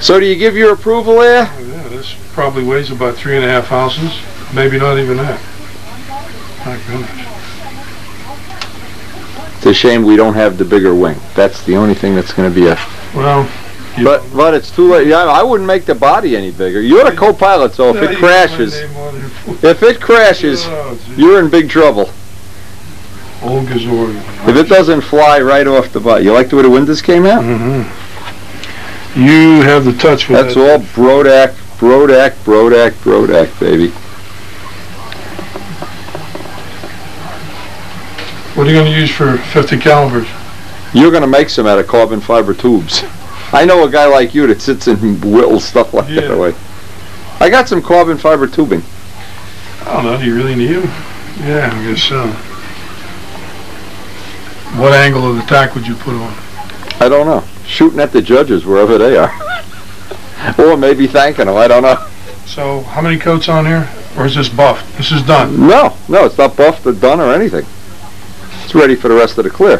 So do you give your approval there? Yeah, this probably weighs about three and a half ounces. Maybe not even that. My goodness. It's a shame we don't have the bigger wing. That's the only thing that's going to be a. Well, But but it's too late. Yeah, I wouldn't make the body any bigger. You're a co-pilot, so if it you got my crashes, name on it. if it crashes, Oh, you're in big trouble. If it doesn't fly right off the butt, you like the way the windows came out? hmm You have the touch with That's that. all Brodak, Brodak, Brodak, Brodak, baby. What are you going to use for 50 calibers? You're gonna make some out of carbon fiber tubes. I know a guy like you that sits and whittles stuff like Yeah. that away. I got some carbon fiber tubing. I don't know. Do you really need them? Yeah, I guess so. What angle of attack would you put on? I don't know. Shooting at the judges wherever they are. or maybe thanking them. I don't know. So, how many coats on here? Or is this buffed? This is done. No, no, it's not buffed or done or anything. It's ready for the rest of the clear.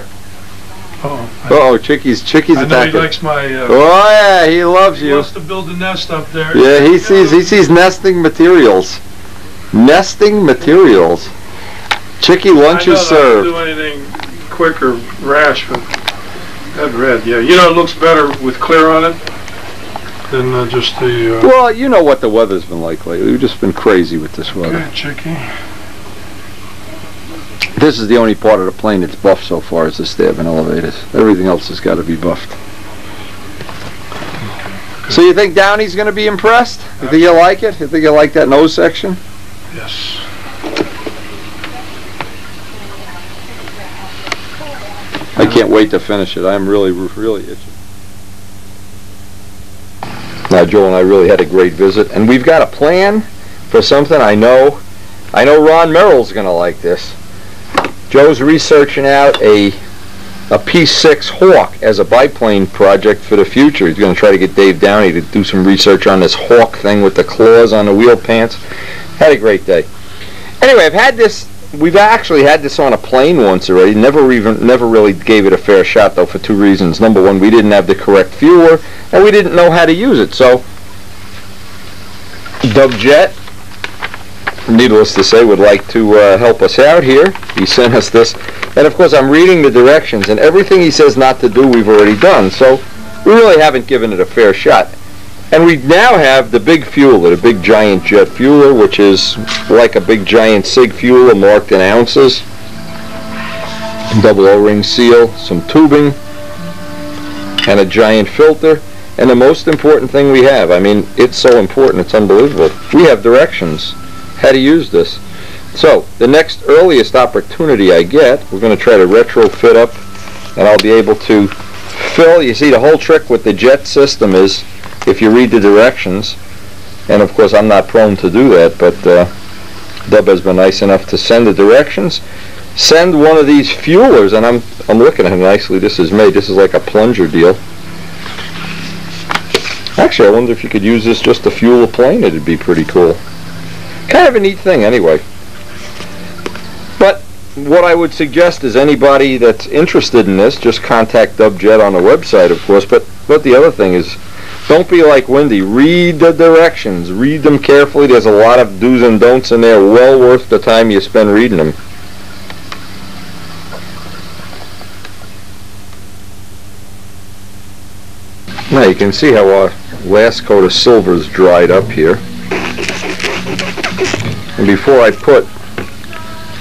Uh-oh. Oh, Chicky's Chicky's I know he likes my. Uh, Oh yeah, he loves he you. wants to build a nest up there. Yeah, he sees he sees nesting materials. Nesting materials. Chicky lunch I is served. do anything quick or rash, but that red, yeah. You know, it looks better with clear on it than uh, just the. Uh, Well, you know what the weather's been like lately. We've just been crazy with this weather. okay, chicky. This is the only part of the plane that's buffed so far is the stab and elevators. Everything else has got to be buffed. So you think Downey's going to be impressed? You think he'll like it? You think he'll like that nose section? Yes. I can't wait to finish it. I'm really, really itching. Now, Joel and I really had a great visit, and we've got a plan for something. I know, I know Ron Merrill's going to like this. Joe's researching out a a P6 Hawk as a biplane project for the future. He's going to try to get Dave Downey to do some research on this Hawk thing with the claws on the wheel pants. Had a great day. Anyway, I've had this We've actually had this on a plane once already. Never even, never really gave it a fair shot though for two reasons. Number one, we didn't have the correct fueler, and we didn't know how to use it. So, Dub Jett, needless to say, would like to uh, help us out here. He sent us this, and of course, I'm reading the directions, and everything he says not to do, we've already done. So, we really haven't given it a fair shot. And we now have the big fueler, the big giant jet fueler, which is like a big giant SIG fueler marked in ounces. Double O-ring seal, some tubing, and a giant filter. And the most important thing we have, I mean, it's so important, it's unbelievable. We have directions how to use this. So, the next earliest opportunity I get, we're going to try to retrofit up, and I'll be able to fill, you see, the whole trick with the jet system is, if you read the directions, and of course I'm not prone to do that, but uh, Dub has been nice enough to send the directions. Send one of these fuelers, and I'm I'm looking at how nicely this is made. This is like a plunger deal. Actually, I wonder if you could use this just to fuel a plane. It'd be pretty cool. Kind of a neat thing, anyway. But what I would suggest is anybody that's interested in this, just contact Dub Jett on the website, of course. But but the other thing is, don't be like Windy. Read the directions. Read them carefully. There's a lot of do's and don'ts in there. Well worth the time you spend reading them. Now you can see how our last coat of silver's dried up here. And before I put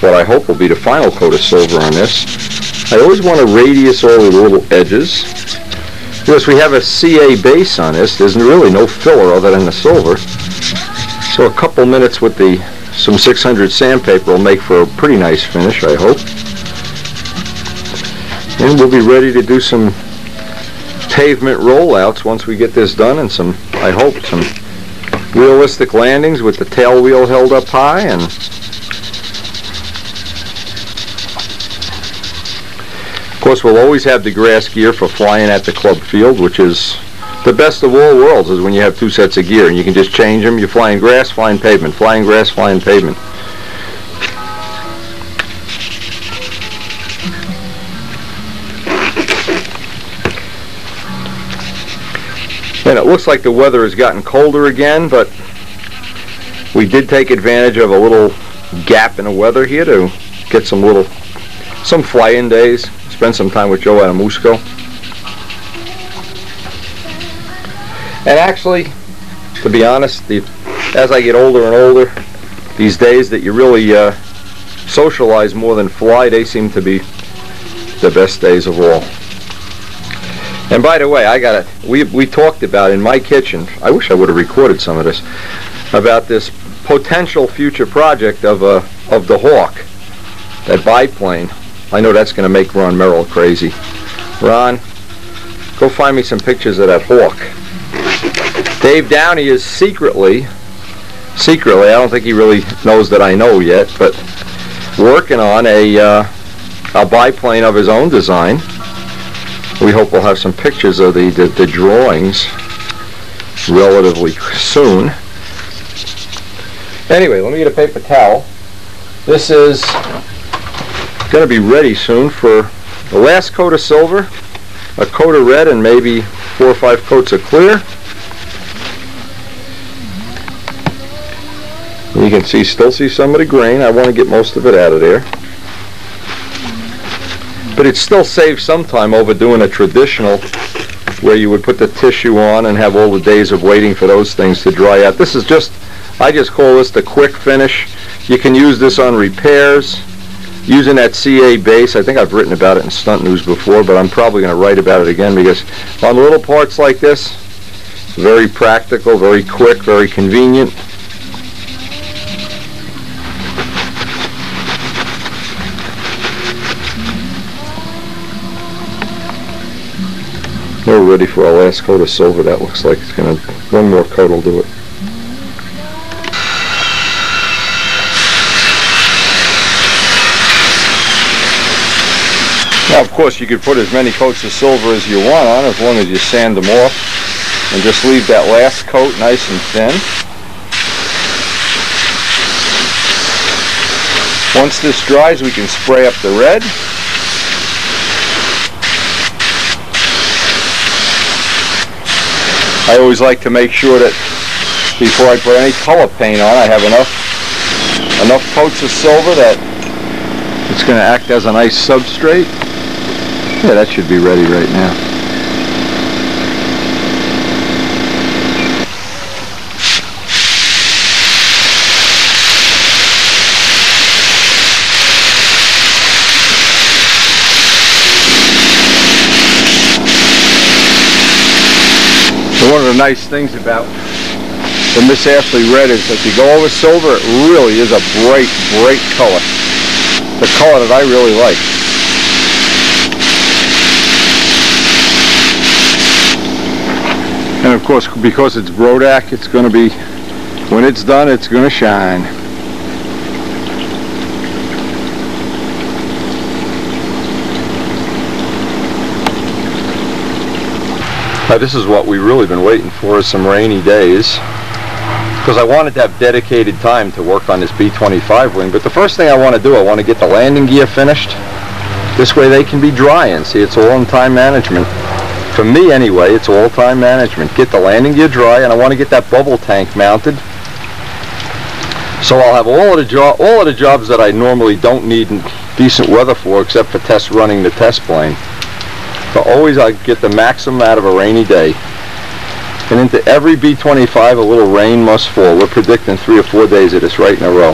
what I hope will be the final coat of silver on this, I always want to radius all the little edges. Because we have a CA base on this, there's really no filler other than the silver. So a couple minutes with the some 600 sandpaper will make for a pretty nice finish, I hope. And we'll be ready to do some pavement rollouts once we get this done and some, I hope, some realistic landings with the tail wheel held up high and of course we'll always have the grass gear for flying at the club field which is the best of all worlds is when you have two sets of gear and you can just change them you're flying grass flying pavement flying grass flying pavement looks like the weather has gotten colder again, but we did take advantage of a little gap in the weather here to get some little, some fly-in days, spend some time with Joe Adamuska. And actually, to be honest, the, as I get older and older, these days that you really uh, socialize more than fly, they seem to be the best days of all. And by the way, I got. We we talked about in my kitchen. I wish I would have recorded some of this about this potential future project of a of the Hawk, that biplane. I know that's going to make Ron Merrill crazy. Ron, go find me some pictures of that Hawk. Dave Downey is secretly, secretly, I don't think he really knows that I know yet, but working on a uh, a biplane of his own design we hope we'll have some pictures of the, the, the drawings relatively soon. Anyway, let me get a paper towel. This is going to be ready soon for the last coat of silver, a coat of red, and maybe four or five coats of clear. You can see, still see some of the grain. I want to get most of it out of there. But it still saves some time over doing a traditional where you would put the tissue on and have all the days of waiting for those things to dry out. This is just, I just call this the quick finish. You can use this on repairs using that CA base. I think I've written about it in Stunt News before, but I'm probably going to write about it again because on little parts like this, very practical, very quick, very convenient. We're ready for our last coat of silver. That looks like it's gonna, one more coat will do it. Now, of course, you could put as many coats of silver as you want on, as long as you sand them off, and just leave that last coat nice and thin. Once this dries, we can spray up the red. I always like to make sure that before I put any color paint on, I have enough enough coats of silver that it's going to act as a nice substrate. Yeah, that should be ready right now. Nice things about the Miss Ashley Red is that you go over silver, it really is a bright, bright color. The color that I really like. And of course, because it's Brodak, it's going to be, when it's done, it's going to shine. Now, this is what we've really been waiting for, is some rainy days. because I wanted to have dedicated time to work on this B-25 wing. But the first thing I want to do, I want to get the landing gear finished. This way they can be dry and see it's all in time management. For me anyway, it's all time management. Get the landing gear dry and I want to get that bubble tank mounted. So I'll have all of the all of the jobs that I normally don't need decent weather for except for test running the test plane. But always I get the maximum out of a rainy day. And into every B-25 a little rain must fall. We're predicting three or four days of this right in a row.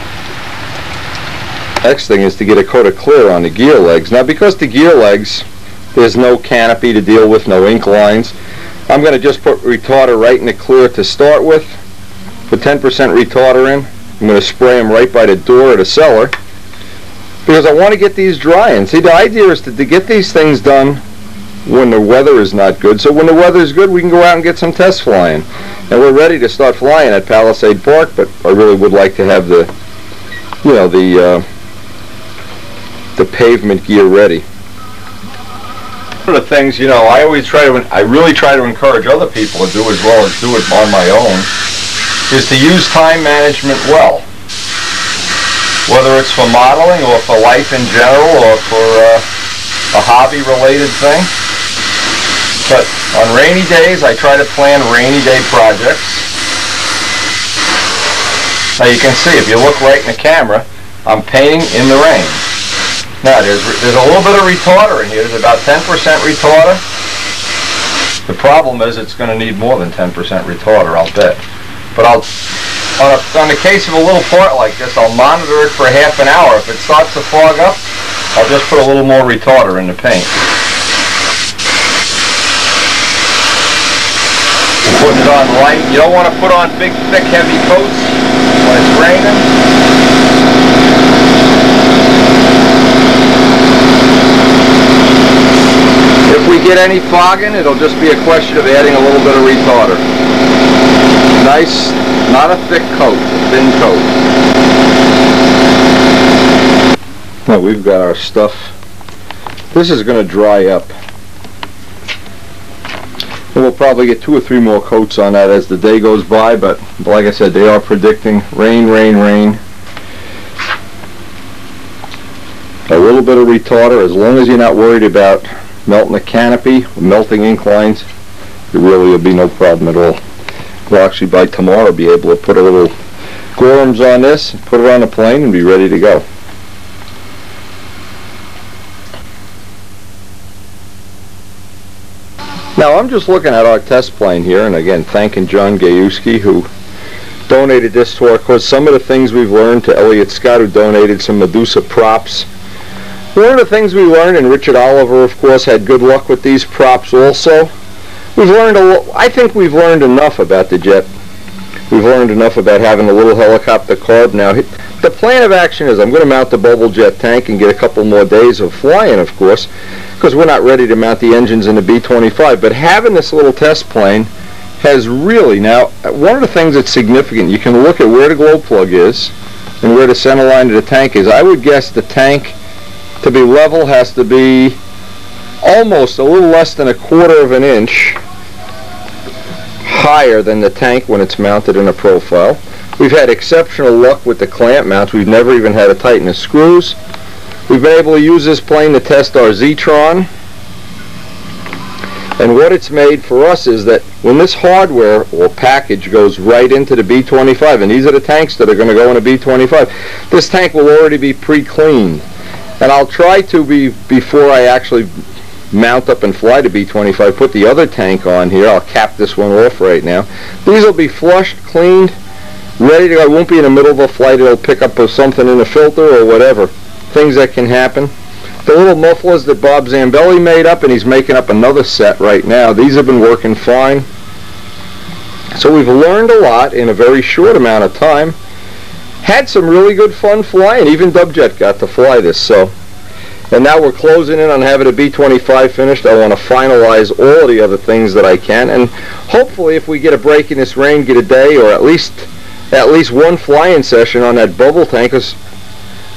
Next thing is to get a coat of clear on the gear legs. Now because the gear legs, there's no canopy to deal with, no ink lines, I'm going to just put retarder right in the clear to start with. Put 10% retarder in. I'm going to spray them right by the door of the cellar because I want to get these dry. And see, the idea is to, to get these things done when the weather is not good. So when the weather is good, we can go out and get some tests flying. And we're ready to start flying at Palisade Park, but I really would like to have the, you know, the uh, the pavement gear ready. One of the things, you know, I always try to, I really try to encourage other people to do as well as do it on my own, is to use time management well. Whether it's for modeling or for life in general or for uh, a hobby-related thing. But on rainy days, I try to plan rainy day projects. Now you can see, if you look right in the camera, I'm painting in the rain. Now there's, there's a little bit of retarder in here. There's about 10% retarder. The problem is it's going to need more than 10% retarder, I'll bet. But I'll, on, a, on the case of a little part like this, I'll monitor it for half an hour. If it starts to fog up, I'll just put a little more retarder in the paint. Putting it on light. You don't want to put on big, thick, heavy coats when it's raining. If we get any fogging, it'll just be a question of adding a little bit of retarder. Nice, not a thick coat, a thin coat. Now we've got our stuff. This is going to dry up. And we'll probably get two or three more coats on that as the day goes by, but like I said, they are predicting rain, rain, rain. A little bit of retarder, as long as you're not worried about melting the canopy, melting ink lines, it really will be no problem at all. We'll actually by tomorrow be able to put a little gorms on this, put it on the plane and be ready to go. Now I'm just looking at our test plane here and again thanking John Gajewski who donated this to our course. Some of the things we've learned to Elliot Scott who donated some Medusa props. One of the things we learned, and Richard Oliver, of course, had good luck with these props also. We've learned a lo- I think we've learned enough about the jet. We've learned enough about having a little helicopter carb. Now, the plan of action is I'm going to mount the bubble jet tank and get a couple more days of flying, of course, because we're not ready to mount the engines in the B-25. But having this little test plane has really, now, one of the things that's significant, you can look at where the glow plug is and where the center line of the tank is. I would guess the tank to be level has to be almost a little less than a quarter of an inch higher than the tank when it's mounted in a profile. We've had exceptional luck with the clamp mounts. We've never even had to tighten the screws. We've been able to use this plane to test our Zetron. And what it's made for us is that when this hardware or package goes right into the B-25, and these are the tanks that are going to go in a B-25, this tank will already be pre-cleaned. And I'll try to be, before I actually mount up and fly the B-25, put the other tank on here. I'll cap this one off right now. These will be flushed, cleaned, ready to go. I won't be in the middle of a flight. It'll pick up something in the filter or whatever. Things that can happen. The little mufflers that Bob Zambelli made up, and he's making up another set right now. These have been working fine. So we've learned a lot in a very short amount of time. Had some really good fun flying. Even Dub Jett got to fly this. So, and now we're closing in on having a B-25 finished. I want to finalize all the other things that I can, and hopefully, if we get a break in this rain, get a day or at least at least one flying session on that bubble tank. Cause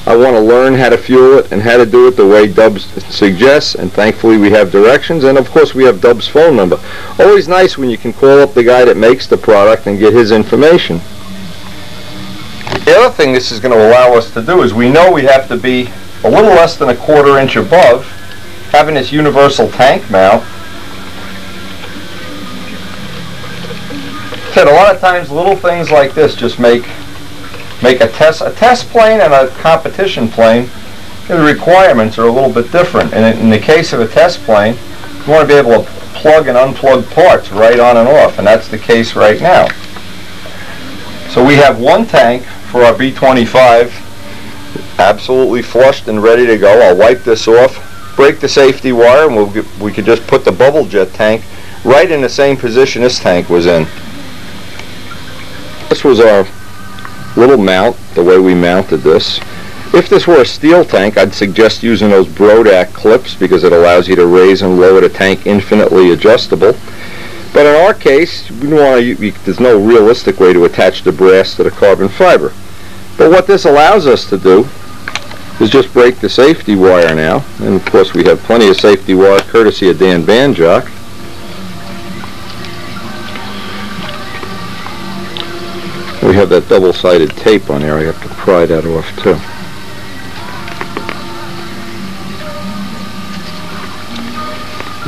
I want to learn how to fuel it and how to do it the way Dubs suggests, and thankfully we have directions, and of course we have Dub's phone number. Always nice when you can call up the guy that makes the product and get his information. The other thing this is going to allow us to do is we know we have to be a little less than a quarter inch above having this universal tank mount. Said a lot of times little things like this just make make a test a test plane and a competition plane the requirements are a little bit different. And in the case of a test plane, you want to be able to plug and unplug parts right on and off, and that's the case right now. So we have one tank for our B-25 absolutely flushed and ready to go. I'll wipe this off, break the safety wire, and we'll get, we could just put the bubble jet tank right in the same position this tank was in. This was our little mount, the way we mounted this. If this were a steel tank, I'd suggest using those Brodak clips because it allows you to raise and lower the tank infinitely adjustable. But in our case, to, there's no realistic way to attach the brass to the carbon fiber. But what this allows us to do is just break the safety wire now. And of course we have plenty of safety wire courtesy of Dan Banjock. Have that double-sided tape on there. I have to pry that off too.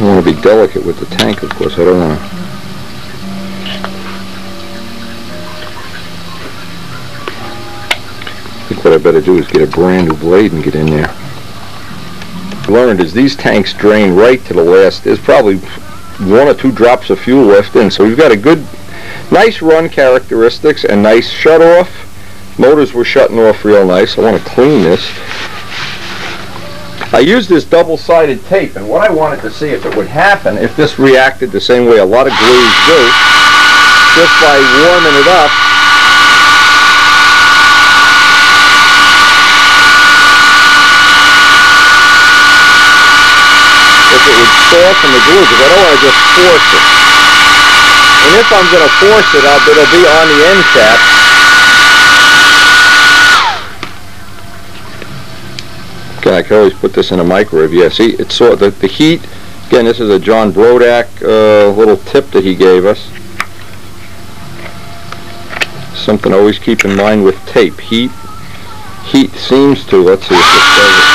I want to be delicate with the tank, of course. I don't want to... I think what I better do is get a brand new blade and get in there. I learned is these tanks drain right to the last. There's probably one or two drops of fuel left in. So we've got a good, nice run characteristics and nice shut off. Motors were shutting off real nice. I want to clean this. I used this double-sided tape, and what I wanted to see if it would happen if this reacted the same way a lot of glues do, just by warming it up. If it would soften the glue, because I don't want to just force it. And if I'm going to force it, I'll, it'll be on the end cap. Okay, I can always put this in a microwave. Yeah, see, it's so the, the heat. Again, this is a John Brodak uh, little tip that he gave us. Something to always keep in mind with tape. Heat, heat seems to. Let's see if this does it.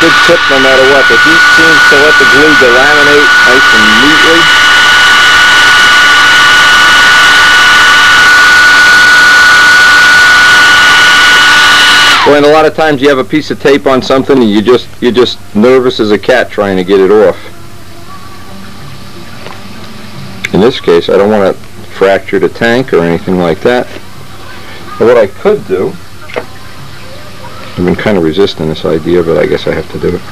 Good tip, no matter what. The heat seems to let the glue delaminate nice and neatly. Well, and a lot of times you have a piece of tape on something and you just you're just nervous as a cat trying to get it off. In this case, I don't want to fracture the tank or anything like that. But what I could do, I've been kind of resisting this idea, but I guess I have to do it.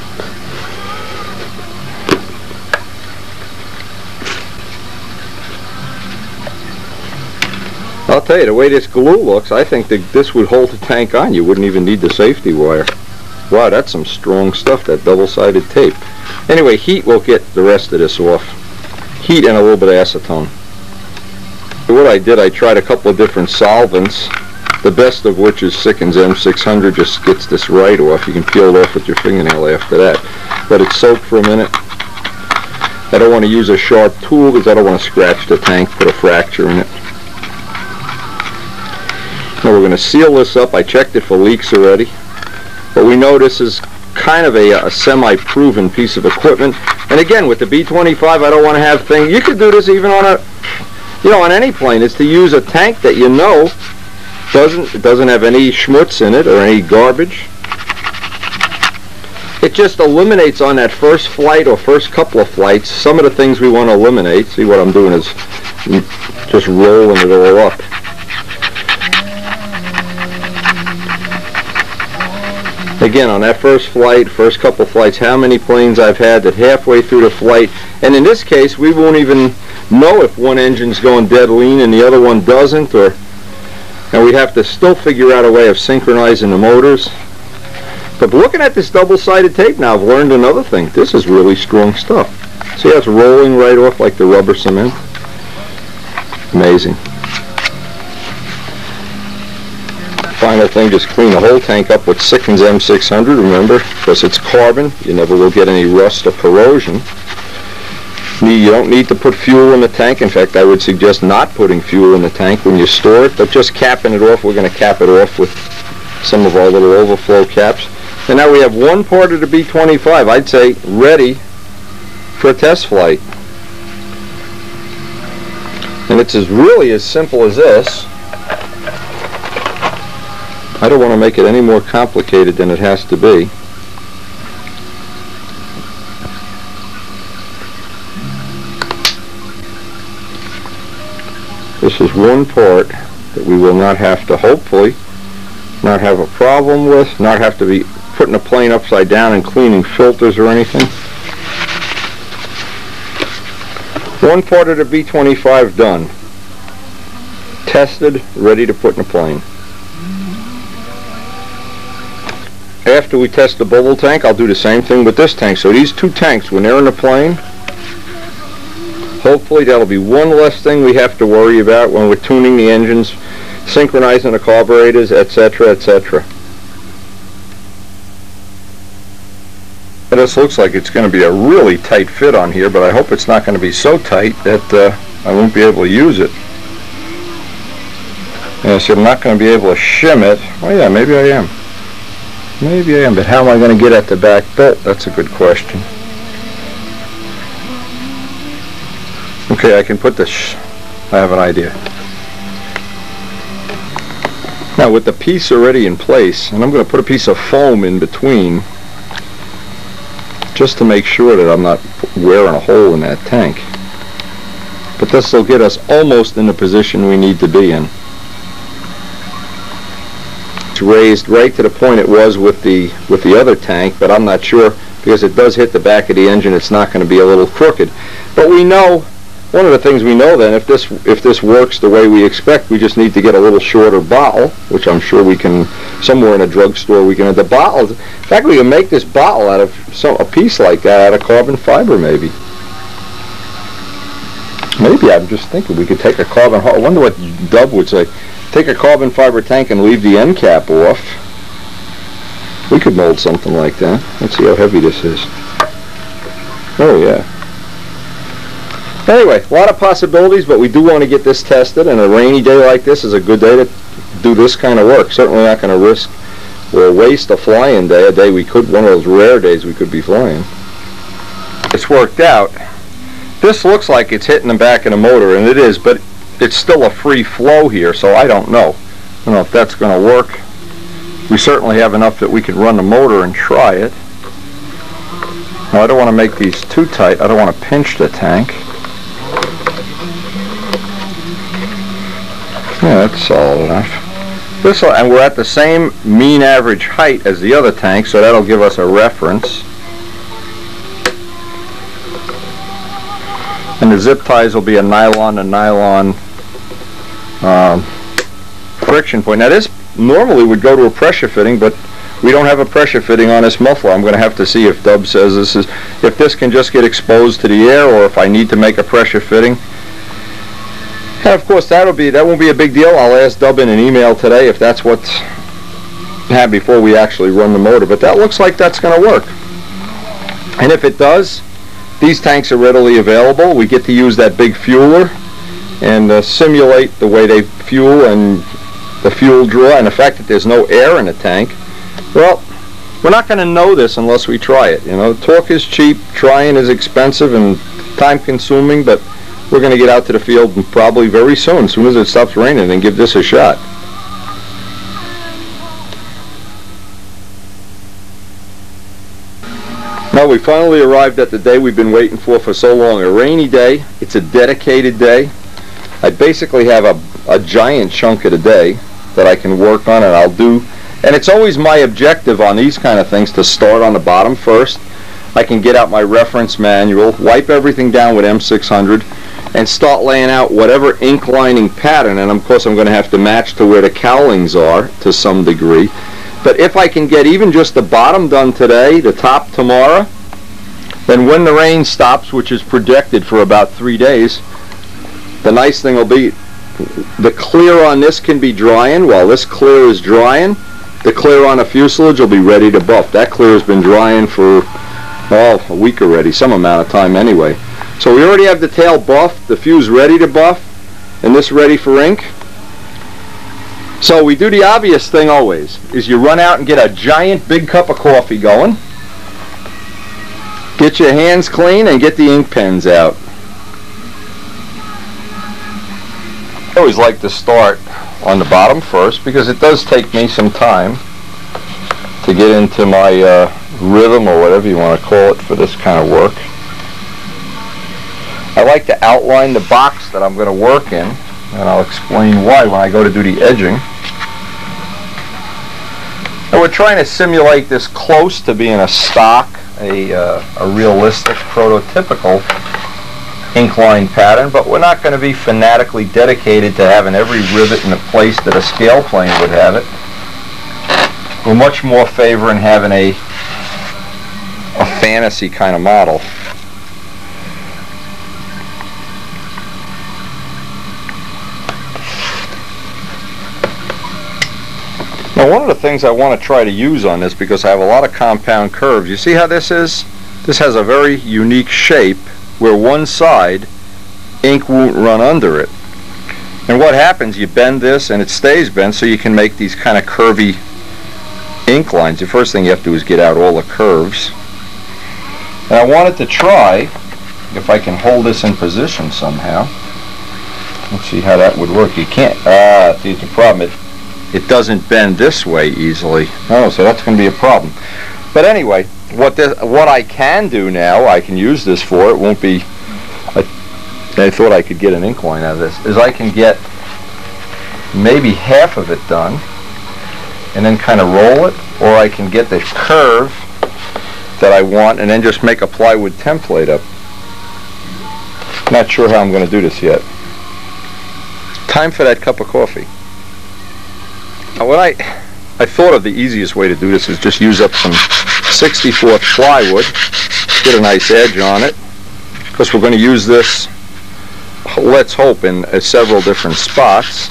Tell you, the way this glue looks, I think that this would hold the tank on. You wouldn't even need the safety wire. Wow, that's some strong stuff, that double-sided tape. Anyway, heat will get the rest of this off. Heat and a little bit of acetone. What I did, I tried a couple of different solvents, the best of which is Sikkens M600, just gets this right off. You can peel it off with your fingernail after that. Let it soak for a minute. I don't want to use a sharp tool because I don't want to scratch the tank, put a fracture in it. Now we're going to seal this up. I checked it for leaks already. But we know this is kind of a, uh, a semi-proven piece of equipment. And again, with the B-25, I don't want to have things... You could do this even on a, you know, on any plane. Is to use a tank that you know doesn't it doesn't have any schmutz in it or any garbage. It just eliminates on that first flight or first couple of flights some of the things we want to eliminate. See what I'm doing is just rolling it all up. Again, on that first flight, first couple flights, how many planes I've had that halfway through the flight, and in this case, we won't even know if one engine's going dead lean and the other one doesn't, or and we have to still figure out a way of synchronizing the motors. But looking at this double-sided tape now, I've learned another thing. This is really strong stuff. See how it's rolling right off like the rubber cement? Amazing. Final thing, just clean the whole tank up with Sikkens M600, remember, because it's carbon, you never will get any rust or corrosion. You don't need to put fuel in the tank. In fact, I would suggest not putting fuel in the tank when you store it, but just capping it off. We're going to cap it off with some of our little overflow caps. And now we have one part of the B-25, I'd say, ready for a test flight. And it's as really as simple as this. I don't want to make it any more complicated than it has to be. This is one part that we will not have to, hopefully, not have a problem with, not have to be putting a plane upside down and cleaning filters or anything. One part of the B-25 done. Tested, ready to put in a plane. After we test the bubble tank, I'll do the same thing with this tank. So these two tanks, when they're in the plane, hopefully that'll be one less thing we have to worry about when we're tuning the engines, synchronizing the carburetors, etc., etc. This looks like it's going to be a really tight fit on here, but I hope it's not going to be so tight that uh, I won't be able to use it. Yeah, so I'm not going to be able to shim it. Oh yeah, maybe I am. Maybe I am, but how am I going to get at the back bolt? That's a good question. Okay, I can put this. I have an idea. Now with the piece already in place, and I'm going to put a piece of foam in between, just to make sure that I'm not wearing a hole in that tank. But this will get us almost in the position we need to be in. Raised right to the point it was with the with the other tank, but I'm not sure because it does hit the back of the engine. It's not going to be a little crooked. But we know one of the things we know then, if this if this works the way we expect, we just need to get a little shorter bottle, which I'm sure we can somewhere in a drugstore we can. The bottle, in fact, we can make this bottle out of some a piece like that out of carbon fiber, maybe. Maybe I'm just thinking we could take a carbon. I wonder what Dub would say. Take a carbon fiber tank and leave the end cap off. We could mold something like that. Let's see how heavy this is. Oh yeah. Anyway, a lot of possibilities, but we do want to get this tested, and a rainy day like this is a good day to do this kind of work. Certainly not going to risk or waste a flying day, a day we could, one of those rare days we could be flying. It's worked out. This looks like it's hitting the back of the motor, and it is, but it's still a free flow here, so I don't know. I don't know if that's going to work. We certainly have enough that we can run the motor and try it. Now, I don't want to make these too tight. I don't want to pinch the tank. Yeah, that's solid enough. This and we're at the same mean average height as the other tank, so that'll give us a reference. And the zip ties will be a nylon to nylon um, friction point. Now this normally would go to a pressure fitting, but we don't have a pressure fitting on this muffler. I'm going to have to see if Dub says this is, if this can just get exposed to the air or if I need to make a pressure fitting. And of course that'll be, that won't be a big deal. I'll ask Dub in an email today if that's what's had before we actually run the motor. But that looks like that's going to work. And if it does, these tanks are readily available. We get to use that big fueler and uh, simulate the way they fuel and the fuel draw and the fact that there's no air in the tank. Well, we're not going to know this unless we try it. You know, talk is cheap, trying is expensive and time consuming, but we're going to get out to the field probably very soon, as soon as it stops raining, and give this a shot. Now we finally arrived at the day we've been waiting for for so long. A rainy day. It's a dedicated day. I basically have a, a giant chunk of the day that I can work on and I'll do. And it's always my objective on these kind of things to start on the bottom first. I can get out my reference manual, wipe everything down with M600, and start laying out whatever ink lining pattern. And of course I'm going to have to match to where the cowlings are to some degree. But if I can get even just the bottom done today, the top tomorrow, then when the rain stops, which is projected for about three days, the nice thing will be the clear on this can be drying. While this clear is drying, the clear on the fuselage will be ready to buff. That clear has been drying for, well, a week already, some amount of time anyway. So we already have the tail buffed, the fuse ready to buff, and this ready for ink. So we do the obvious thing always, is you run out and get a giant big cup of coffee going, get your hands clean, and get the ink pens out. I always like to start on the bottom first because it does take me some time to get into my uh, rhythm or whatever you want to call it for this kind of work. I like to outline the box that I'm going to work in and I'll explain why when I go to do the edging. And we're trying to simulate this close to being a stock, a, uh, a realistic, prototypical ink line pattern, but we're not going to be fanatically dedicated to having every rivet in the place that a scale plane would have it. We're much more favoring having a a fantasy kind of model. Now one of the things I want to try to use on this because I have a lot of compound curves, you see how this is? This has a very unique shape where one side ink won't run under it. And what happens, you bend this and it stays bent so you can make these kind of curvy ink lines. The first thing you have to do is get out all the curves. And I wanted to try if I can hold this in position somehow. Let's see how that would work. You can't, ah, see the problem. It, it doesn't bend this way easily. Oh, so that's going to be a problem. But anyway, what this, what I can do now, I can use this for, it won't be, I, I thought I could get an ink line out of this, is I can get maybe half of it done and then kind of roll it, or I can get the curve that I want and then just make a plywood template up. Not sure how I'm going to do this yet. Time for that cup of coffee. Now what I, I thought of the easiest way to do this is just use up some 64th plywood, get a nice edge on it, because we're going to use this, let's hope, in uh, several different spots.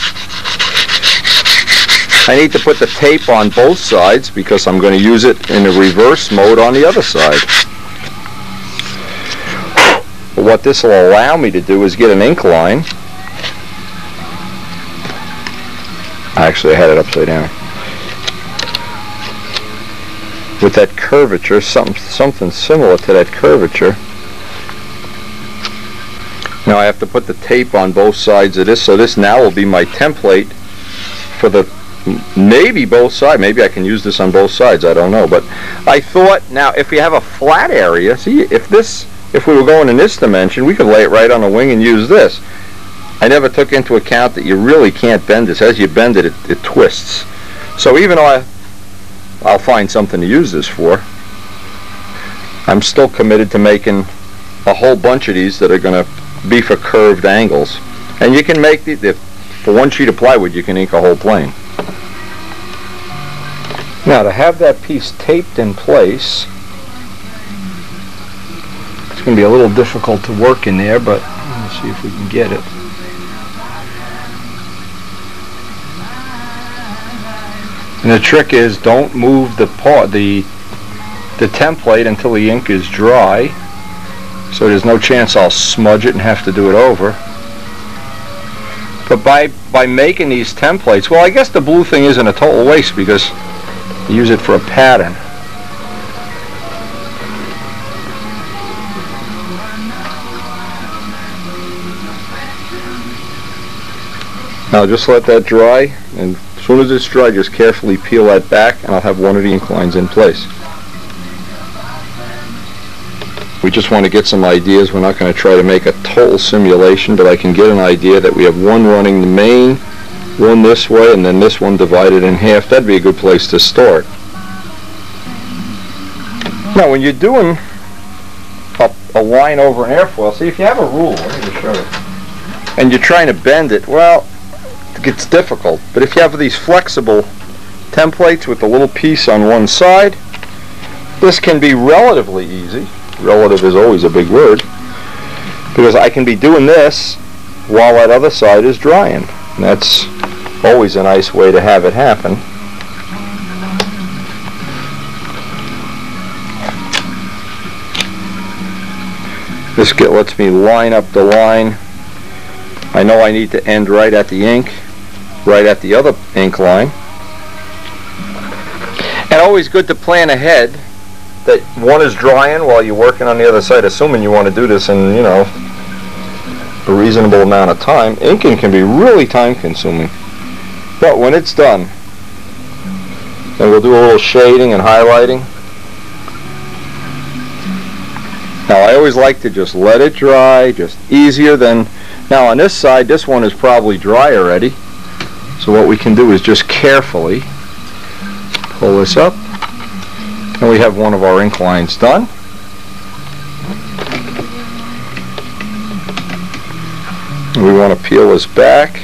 I need to put the tape on both sides because I'm going to use it in a reverse mode on the other side. But what this will allow me to do is get an ink line. Actually, I had it upside down. With that curvature, something, something similar to that curvature. Now I have to put the tape on both sides of this, so this now will be my template for the maybe both sides. Maybe I can use this on both sides. I don't know. But I thought now if you have a flat area, see if this, if we were going in this dimension, we could lay it right on the wing and use this. I never took into account that you really can't bend this. As you bend it, it, it twists. So even though I, I'll find something to use this for, I'm still committed to making a whole bunch of these that are going to be for curved angles. And you can make the, the for one sheet of plywood, you can ink a whole plane. Now to have that piece taped in place, it's going to be a little difficult to work in there, but let's see if we can get it. And the trick is don't move the part, the the template until the ink is dry. So there's no chance I'll smudge it and have to do it over. But by by making these templates, well I guess the blue thing isn't a total waste because you use it for a pattern. Now just let that dry and as soon as it's dry just carefully peel that back and I'll have one of the ink lines in place. We just want to get some ideas. We're not going to try to make a total simulation, but I can get an idea that we have one running the main, one this way, and then this one divided in half. That'd be a good place to start. Now, when you're doing a, a line over an airfoil, see if you have a rule, let me just show you, and you're trying to bend it, well, it gets difficult. But if you have these flexible templates with a little piece on one side, this can be relatively easy. Relative is always a big word. Because I can be doing this while that other side is drying. And that's always a nice way to have it happen. This get, lets me line up the line. I know I need to end right at the ink, right at the other ink line. And always good to plan ahead that one is drying while you're working on the other side, assuming you want to do this in, you know, a reasonable amount of time. Inking can be really time consuming. But when it's done, then we'll do a little shading and highlighting. Now I always like to just let it dry, just easier than, now on this side, this one is probably dry already. So what we can do is just carefully pull this up, and we have one of our ink lines done. We want to peel this back.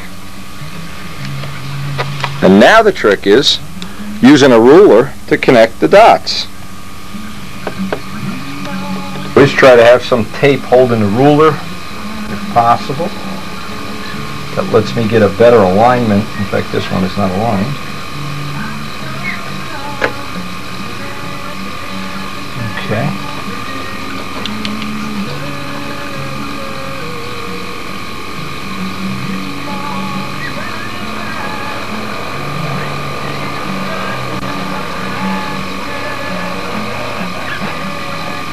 And now the trick is using a ruler to connect the dots. Always try to have some tape holding the ruler if possible. That lets me get a better alignment. In fact, this one is not aligned. Okay.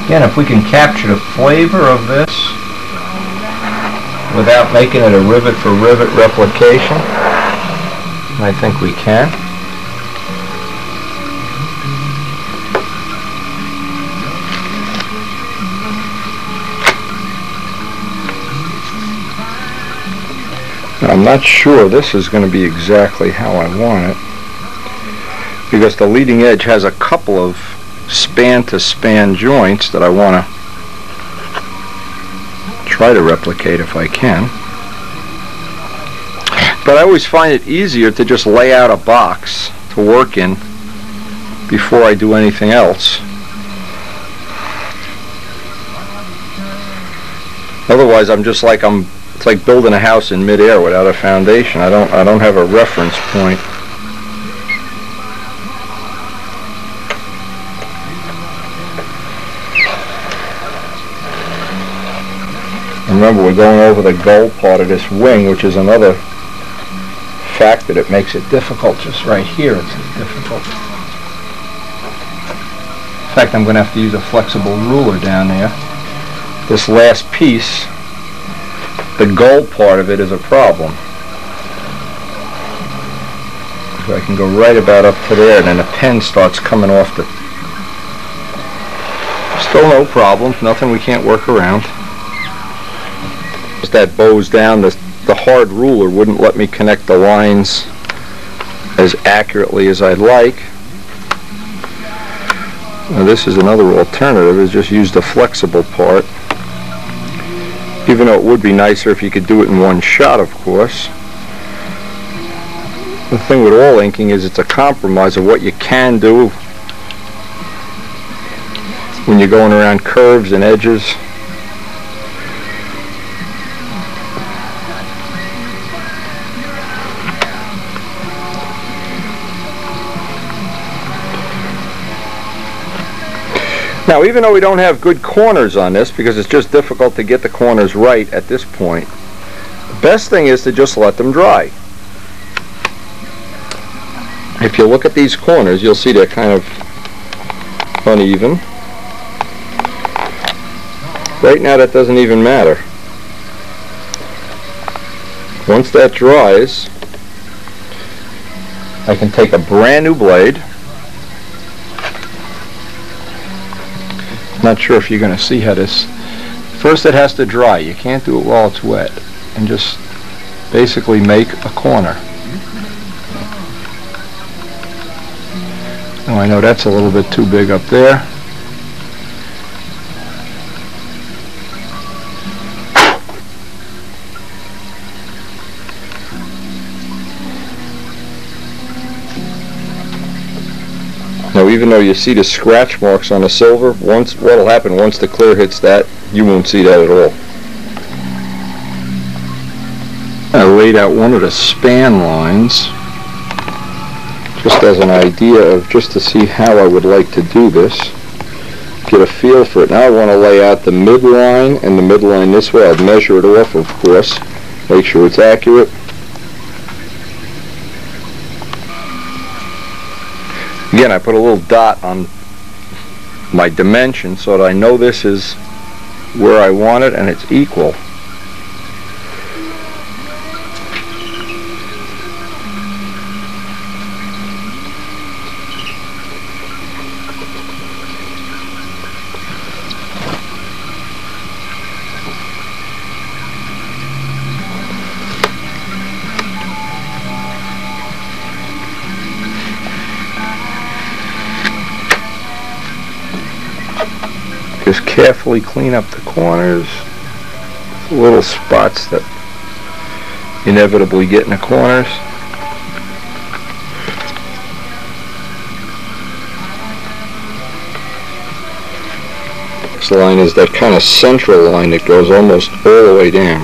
Again, if we can capture the flavor of this without making it a rivet for rivet replication, I think we can. I'm not sure this is going to be exactly how I want it because the leading edge has a couple of span to span joints that I want to try to replicate if I can. But I always find it easier to just lay out a box to work in before I do anything else. Otherwise I'm just like I'm it's like building a house in midair without a foundation. I don't I don't have a reference point. Remember, we're going over the gold part of this wing, which is another fact that it makes it difficult. Just right here, it's difficult. In fact, I'm going to have to use a flexible ruler down there. This last piece, the gold part of it is a problem. So I can go right about up to there, and then the pen starts coming off the... Still no problems, nothing we can't work around that bows down, the, the hard ruler wouldn't let me connect the lines as accurately as I'd like. Now this is another alternative, is just use the flexible part. Even though it would be nicer if you could do it in one shot, of course. The thing with all inking is it's a compromise of what you can do when you're going around curves and edges. Now, even though we don't have good corners on this, because it's just difficult to get the corners right at this point, the best thing is to just let them dry. If you look at these corners, you'll see they're kind of uneven. Right now, that doesn't even matter. Once that dries, I can take a brand new blade Not sure if you're going to see how this... First it has to dry. You can't do it while it's wet. And just basically make a corner. Oh, I know that's a little bit too big up there. Even though you see the scratch marks on the silver, once what'll happen once the clear hits that, you won't see that at all. I laid out one of the span lines just as an idea of just to see how I would like to do this. get a feel for it. Now I want to lay out the midline and the midline this way. I'll measure it off, of course, make sure it's accurate. Again, I put a little dot on my dimension so that I know this is where I want it and it's equal. Just carefully clean up the corners, little spots that inevitably get in the corners. This line is that kind of central line that goes almost all the way down.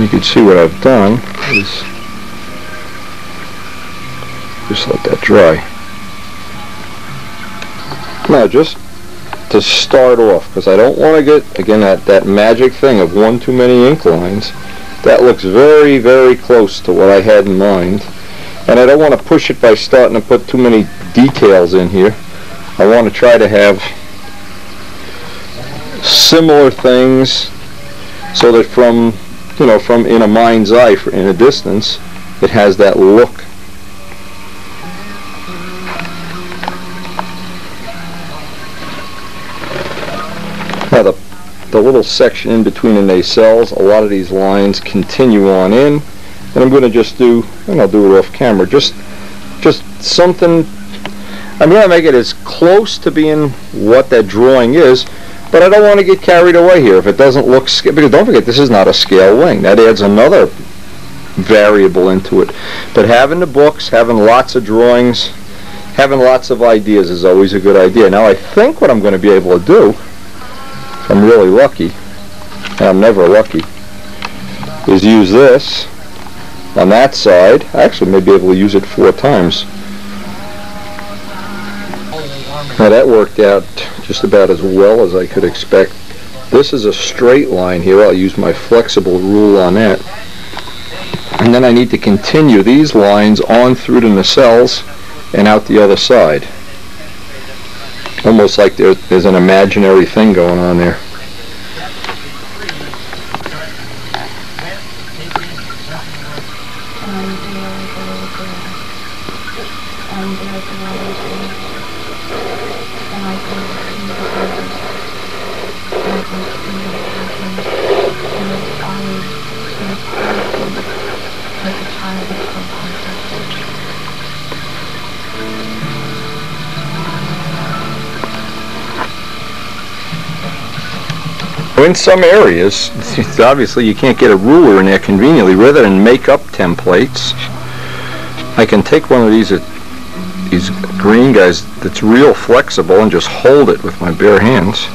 You can see what I've done is just let that dry. Now, just to start off, because I don't want to get, again, that, that magic thing of one too many ink lines. That looks very, very close to what I had in mind. And I don't want to push it by starting to put too many details in here. I want to try to have similar things so that from, you know, from in a mind's eye, in a distance, it has that look the little section in between the nacelles, a lot of these lines continue on in, and I'm going to just do, and I'll do it off camera, just, just something, I'm going to make it as close to being what that drawing is, but I don't want to get carried away here if it doesn't look, because don't forget, this is not a scale wing. That adds another variable into it. But having the books, having lots of drawings, having lots of ideas is always a good idea. Now I think what I'm going to be able to do I'm really lucky, and I'm never lucky, is use this on that side. I actually may be able to use it four times. Now that worked out just about as well as I could expect. This is a straight line here. I'll use my flexible rule on that. And then I need to continue these lines on through to the nacelles and out the other side almost like there, there's an imaginary thing going on there. Some areas, obviously you can't get a ruler in there conveniently. Rather than make up templates, I can take one of these uh, these green guys that's real flexible and just hold it with my bare hands.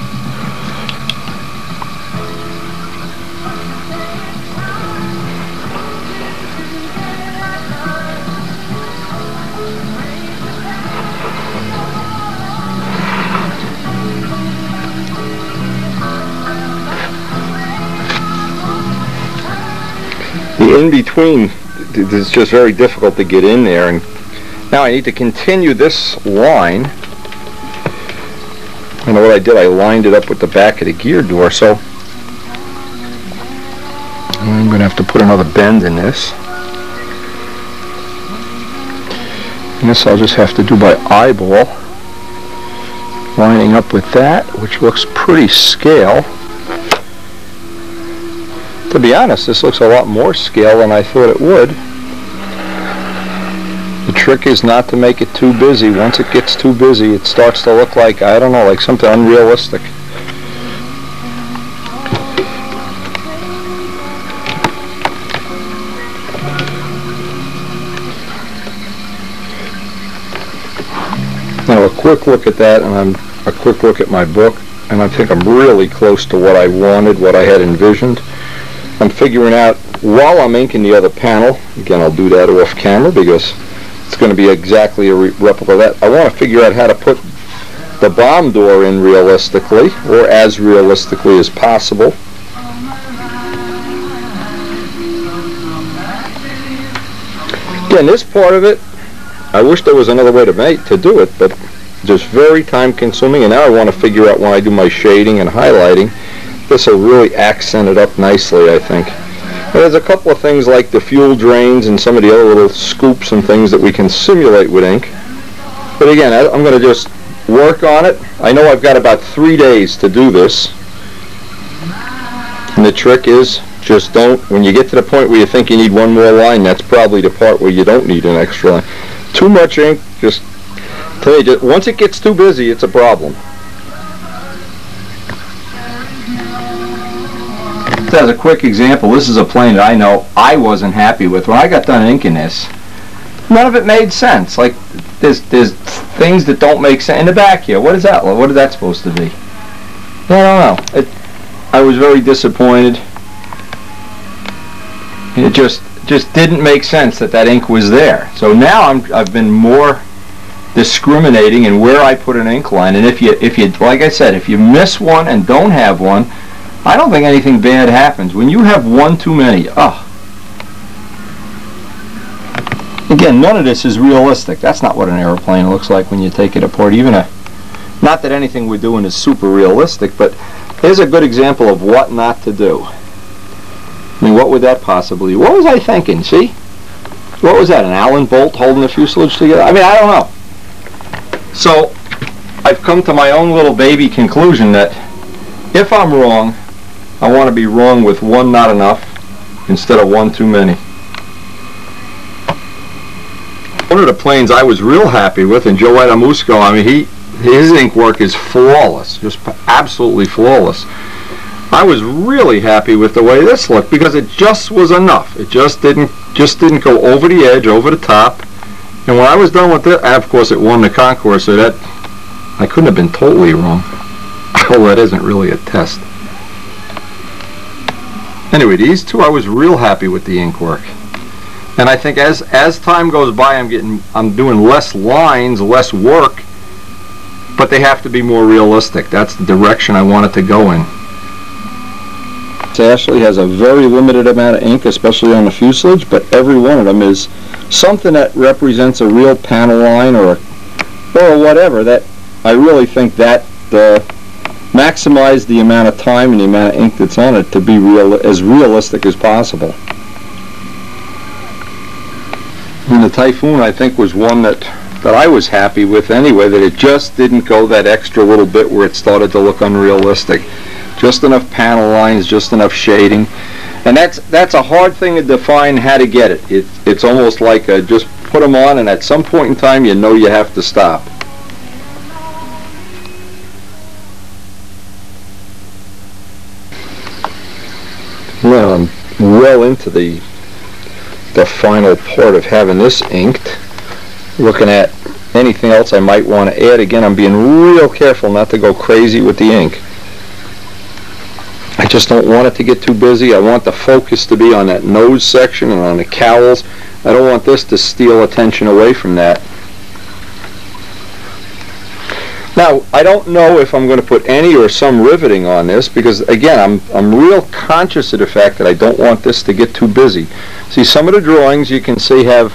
Between, it's just very difficult to get in there. And now I need to continue this line. and what I did? I lined it up with the back of the gear door, so I'm going to have to put another bend in this. And this I'll just have to do by eyeball, lining up with that, which looks pretty scale. To be honest, this looks a lot more scale than I thought it would. The trick is not to make it too busy. Once it gets too busy, it starts to look like, I don't know, like something unrealistic. Now a quick look at that, and I'm a quick look at my book, and I think I'm really close to what I wanted, what I had envisioned. I'm figuring out while I'm inking the other panel, again I'll do that off camera because it's going to be exactly a re- replica of that. I want to figure out how to put the bomb door in realistically, or as realistically as possible. Again, this part of it, I wish there was another way to make to do it, but just very time consuming. And now I want to figure out when I do my shading and highlighting, this will really accent it up nicely. I think. And there's a couple of things like the fuel drains and some of the other little scoops and things that we can simulate with ink. But again, I'm going to just work on it. I know I've got about three days to do this. And the trick is just don't, when you get to the point where you think you need one more line, that's probably the part where you don't need an extra line. Too much ink, just, tell you, just, once it gets too busy, it's a problem. As a quick example, this is a plane that I know I wasn't happy with. When I got done inking this, none of it made sense. Like, there's, there's things that don't make sense. In the back here, what is that? What is that supposed to be? I don't know. It, I was very disappointed. It just just didn't make sense that that ink was there. So now I'm I've been more discriminating in where I put an ink line. And if you if you like I said, if you miss one and don't have one, I don't think anything bad happens. When you have one too many, oh. Again, none of this is realistic. That's not what an airplane looks like when you take it apart. Even a not that anything we're doing is super realistic, but here's a good example of what not to do. I mean, what would that possibly? What was I thinking? See, what was that? An Allen bolt holding the fuselage together? I mean, I don't know. So, I've come to my own little baby conclusion that if I'm wrong, I want to be wrong with one not enough instead of one too many. One of the planes I was real happy with, and Joe Adamuska, I mean, he his ink work is flawless, just absolutely flawless. I was really happy with the way this looked because it just was enough. It just didn't just didn't go over the edge, over the top. And when I was done with it, ah, of course it won the concours, so that I couldn't have been totally wrong. Although that isn't really a test. Anyway, these two I was real happy with the ink work. And I think as as time goes by I'm getting I'm doing less lines, less work, but they have to be more realistic. That's the direction I want it to go in. Ashley has a very limited amount of ink, especially on the fuselage, but every one of them is something that represents a real panel line or or whatever. That I really think that uh, maximize the amount of time and the amount of ink that's on it to be real as realistic as possible. And the Typhoon, I think, was one that that I was happy with anyway. That it just didn't go that extra little bit where it started to look unrealistic just enough panel lines, just enough shading. And that's that's a hard thing to define how to get it. it it's almost like a, just put them on and at some point in time you know you have to stop. Well, I'm well into the the final part of having this inked. Looking at anything else I might want to add. Again, I'm being real careful not to go crazy with the ink. I just don't want it to get too busy. I want the focus to be on that nose section and on the cowls. I don't want this to steal attention away from that. Now, I don't know if I'm going to put any or some riveting on this because, again, I'm, I'm real conscious of the fact that I don't want this to get too busy. See, some of the drawings you can see have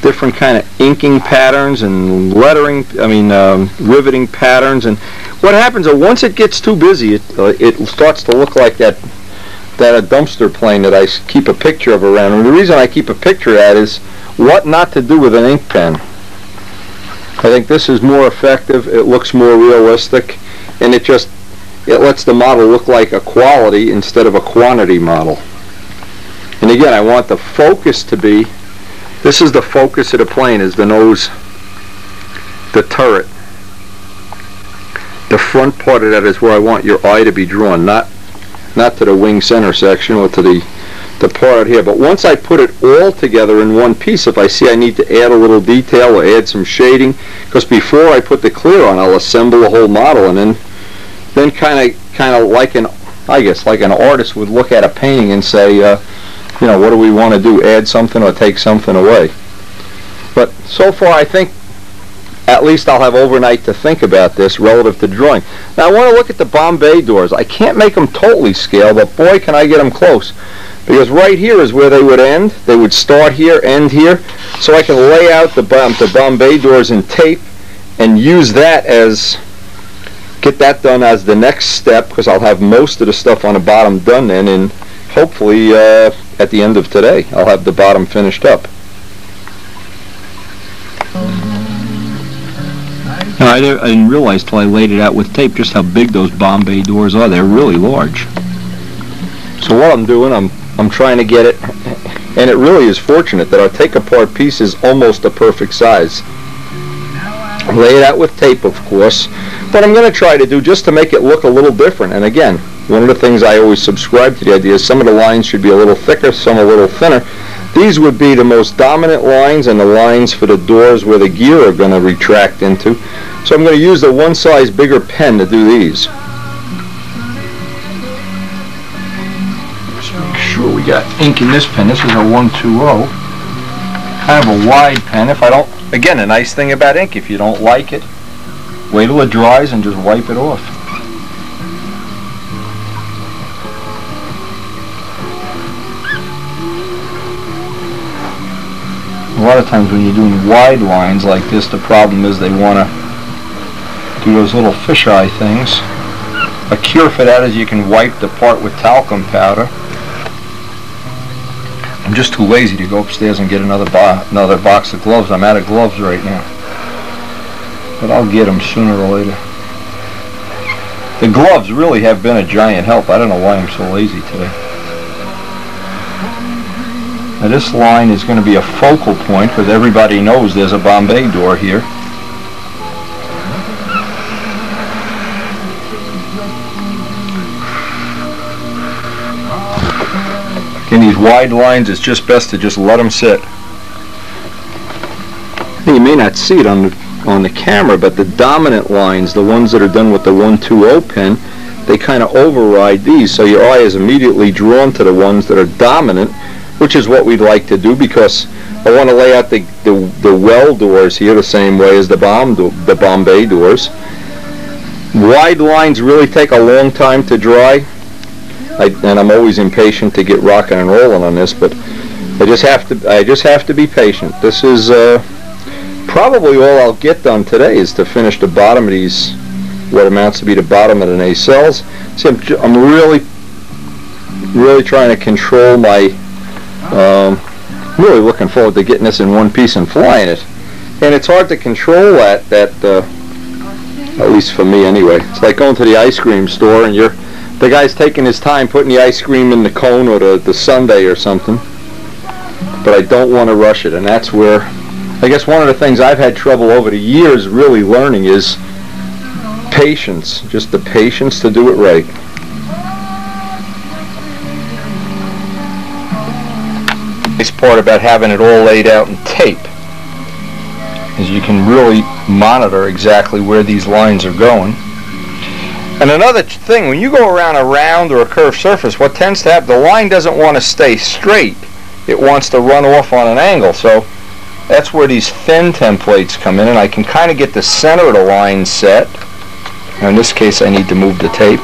different kind of inking patterns and lettering, I mean, um, riveting patterns. And what happens is once it gets too busy, it, uh, it starts to look like that that a dumpster plane that I keep a picture of around. And the reason I keep a picture of that is what not to do with an ink pen. I think this is more effective, it looks more realistic, and it just it lets the model look like a quality instead of a quantity model. And again, I want the focus to be this is the focus of the plane, is the nose, the turret. The front part of that is where I want your eye to be drawn, not not to the wing center section or to the the part here. But once I put it all together in one piece, if I see I need to add a little detail or add some shading, because before I put the clear on, I'll assemble the whole model and then then kind of kind of like an I guess like an artist would look at a painting and say. Uh, you know, what do we want to do? Add something or take something away? But so far, I think at least I'll have overnight to think about this relative to drawing. Now I want to look at the bomb bay doors. I can't make them totally scale, but boy can I get them close. Because right here is where they would end. They would start here, end here. So I can lay out the, bomb, the bomb bay doors in tape and use that as, get that done as the next step because I'll have most of the stuff on the bottom done then and hopefully uh, at the end of today I'll have the bottom finished up. No, I didn't, I didn't realize till I laid it out with tape just how big those bomb bay doors are. They're really large. So what I'm doing, I'm I'm trying to get it, and it really is fortunate that our take-apart piece is almost a perfect size. Lay it out with tape, of course, but I'm going to try to do just to make it look a little different. And again, one of the things I always subscribe to the idea is some of the lines should be a little thicker, some a little thinner. These would be the most dominant lines and the lines for the doors where the gear are going to retract into. So I'm going to use the one size bigger pen to do these. Got ink in this pen. This is a 120. Kind of a wide pen. If I don't, again, a nice thing about ink, if you don't like it, wait till it dries and just wipe it off. a lot of times when you're doing wide lines like this, the problem is they want to do those little fisheye things. A cure for that is you can wipe the part with talcum powder. I'm just too lazy to go upstairs and get another bo another box of gloves. I'm out of gloves right now. But I'll get them sooner or later. The gloves really have been a giant help. I don't know why I'm so lazy today. Now this line is going to be a focal point because everybody knows there's a bomb bay door here. Wide lines, it's just best to just let them sit. You may not see it on the, on the camera, but the dominant lines, the ones that are done with the 120 pen, they kind of override these, so your eye is immediately drawn to the ones that are dominant which is what we'd like to do because I want to lay out the, the, the well doors here the same way as the bomb the bomb bay doors. Wide lines really take a long time to dry, I, and I'm always impatient to get rocking and rolling on this, but I just have to I just have to be patient. This is uh, probably all I'll get done today is to finish the bottom of these, what amounts to be the bottom of the nacelles. See, I'm, I'm really, really trying to control my um, really looking forward to getting this in one piece and flying it. And it's hard to control that, that uh, at least for me anyway. It's like going to the ice cream store and you're, the guy's taking his time putting the ice cream in the cone or the, the sundae or something. But I don't want to rush it, and that's where, I guess one of the things I've had trouble over the years really learning is patience, just the patience to do it right. nice part about having it all laid out in tape is you can really monitor exactly where these lines are going. And another thing, when you go around a round or a curved surface, what tends to happen, the line doesn't want to stay straight. It wants to run off on an angle. So that's where these thin templates come in, and I can kind of get the center of the line set. Now in this case, I need to move the tape.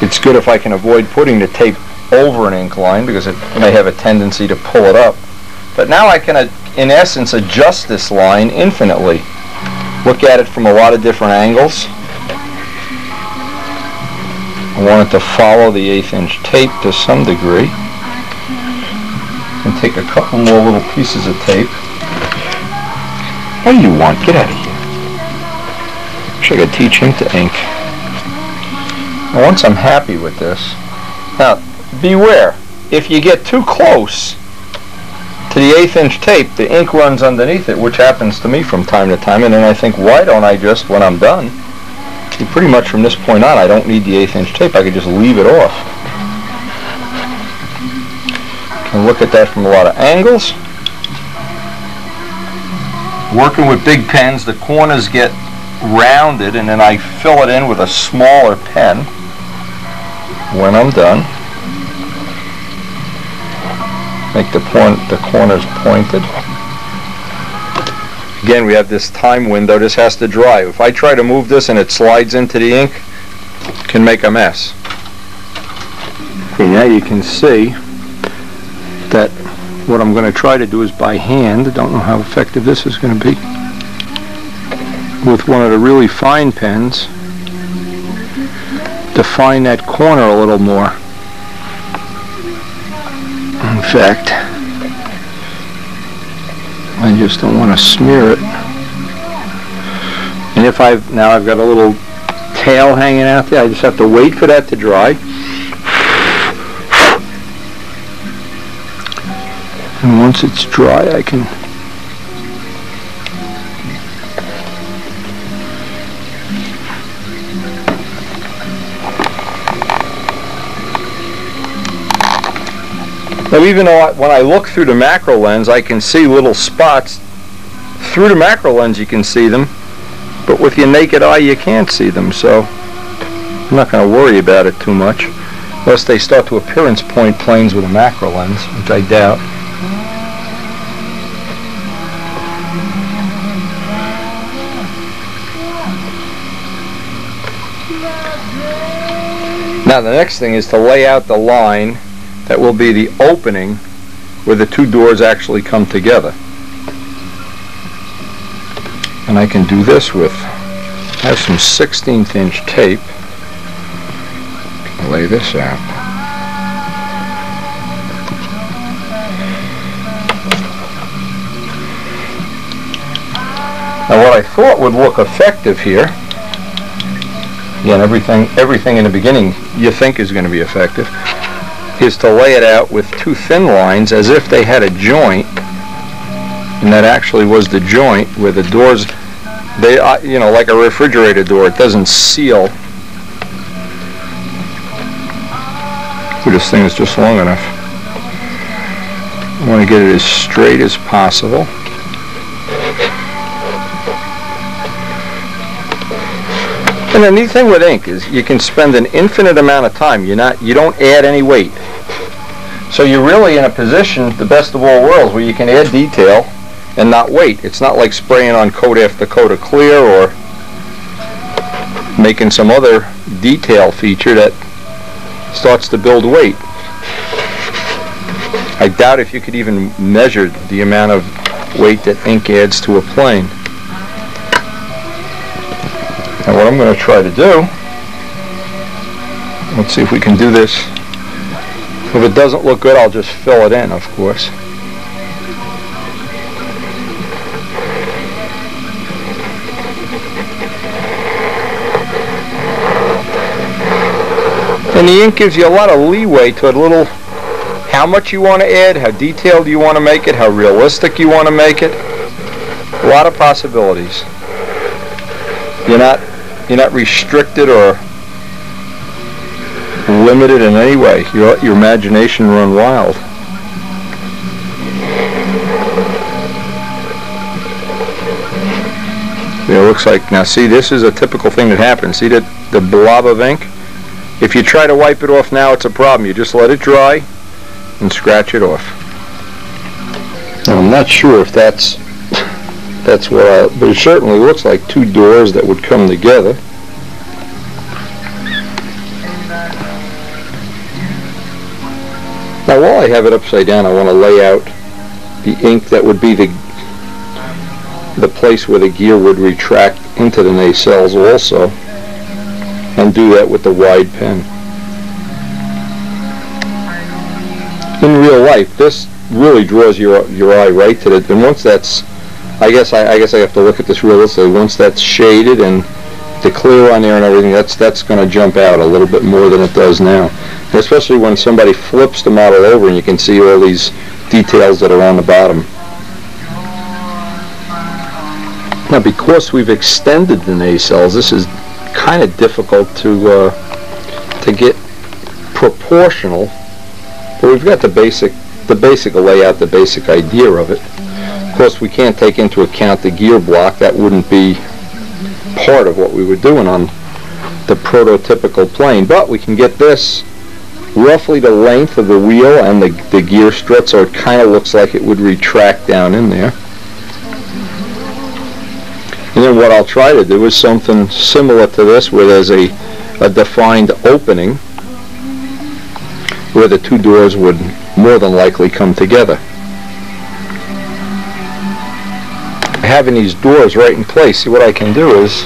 It's good if I can avoid putting the tape over an ink line because it may have a tendency to pull it up. But now I can, uh, in essence, adjust this line infinitely. Look at it from a lot of different angles. I want it to follow the eighth inch tape to some degree. And take a couple more little pieces of tape. What do you want? Get out of here. Wish I could teach him to ink. Now, once I'm happy with this, now beware, if you get too close the eighth inch tape, the ink runs underneath it, which happens to me from time to time, and then I think, why don't I just, when I'm done, pretty much from this point on, I don't need the eighth inch tape, I could just leave it off. Can look at that from a lot of angles. Working with big pens, the corners get rounded and then I fill it in with a smaller pen when I'm done. Make the point, the corners pointed. Again, we have this time window, this has to dry. If I try to move this and it slides into the ink, it can make a mess. Okay, now you can see that what I'm gonna try to do is by hand, I don't know how effective this is gonna be, with one of the really fine pens, define that corner a little more. In fact, I just don't want to smear it. And if I've, now I've got a little tail hanging out there, I just have to wait for that to dry. And once it's dry, I can Now even though I, when I look through the macro lens, I can see little spots. Through the macro lens you can see them, but with your naked eye you can't see them, so I'm not going to worry about it too much. Unless they start to appearance point planes with a macro lens, which I doubt. Now the next thing is to lay out the line that will be the opening where the two doors actually come together. And I can do this with, I have some 16th inch tape. Lay this out. Now what I thought would look effective here, again everything, everything in the beginning you think is going to be effective, is to lay it out with two thin lines as if they had a joint and that actually was the joint where the doors they uh, you know like a refrigerator door it doesn't seal Ooh, this thing is just long enough I want to get it as straight as possible And the neat thing with ink is you can spend an infinite amount of time. You're not, you don't add any weight. So you're really in a position, the best of all worlds, where you can add detail and not wait. It's not like spraying on coat after coat of clear or making some other detail feature that starts to build weight. I doubt if you could even measure the amount of weight that ink adds to a plane. And what I'm going to try to do, let's see if we can do this if it doesn't look good, I'll just fill it in, of course. And the ink gives you a lot of leeway to a little how much you want to add, how detailed you want to make it, how realistic you want to make it. A lot of possibilities. You're not you're not restricted or limited in any way. Your, your imagination run wild. It looks like, now see this is a typical thing that happens. See that the blob of ink? If you try to wipe it off now, it's a problem. You just let it dry and scratch it off. Now, I'm not sure if that's that's what I, but it certainly looks like two doors that would come together. Now while I have it upside down, I want to lay out the ink that would be the the place where the gear would retract into the nacelles also and do that with the wide pen. In real life, this really draws your your eye right to it. And once that's, I guess I, I guess I have to look at this realistically. Once that's shaded and the clear on there and everything, that's that's going to jump out a little bit more than it does now especially when somebody flips the model over and you can see all these details that are on the bottom. Now because we've extended the nacelles, this is kind of difficult to uh, to get proportional, but we've got the basic the basic layout, the basic idea of it. Of course, we can't take into account the gear block. That wouldn't be part of what we were doing on the prototypical plane, but we can get this roughly the length of the wheel and the, the gear strut, so it kind of looks like it would retract down in there. And then what I'll try to do is something similar to this where there's a, a defined opening where the two doors would more than likely come together. Having these doors right in place, see what I can do is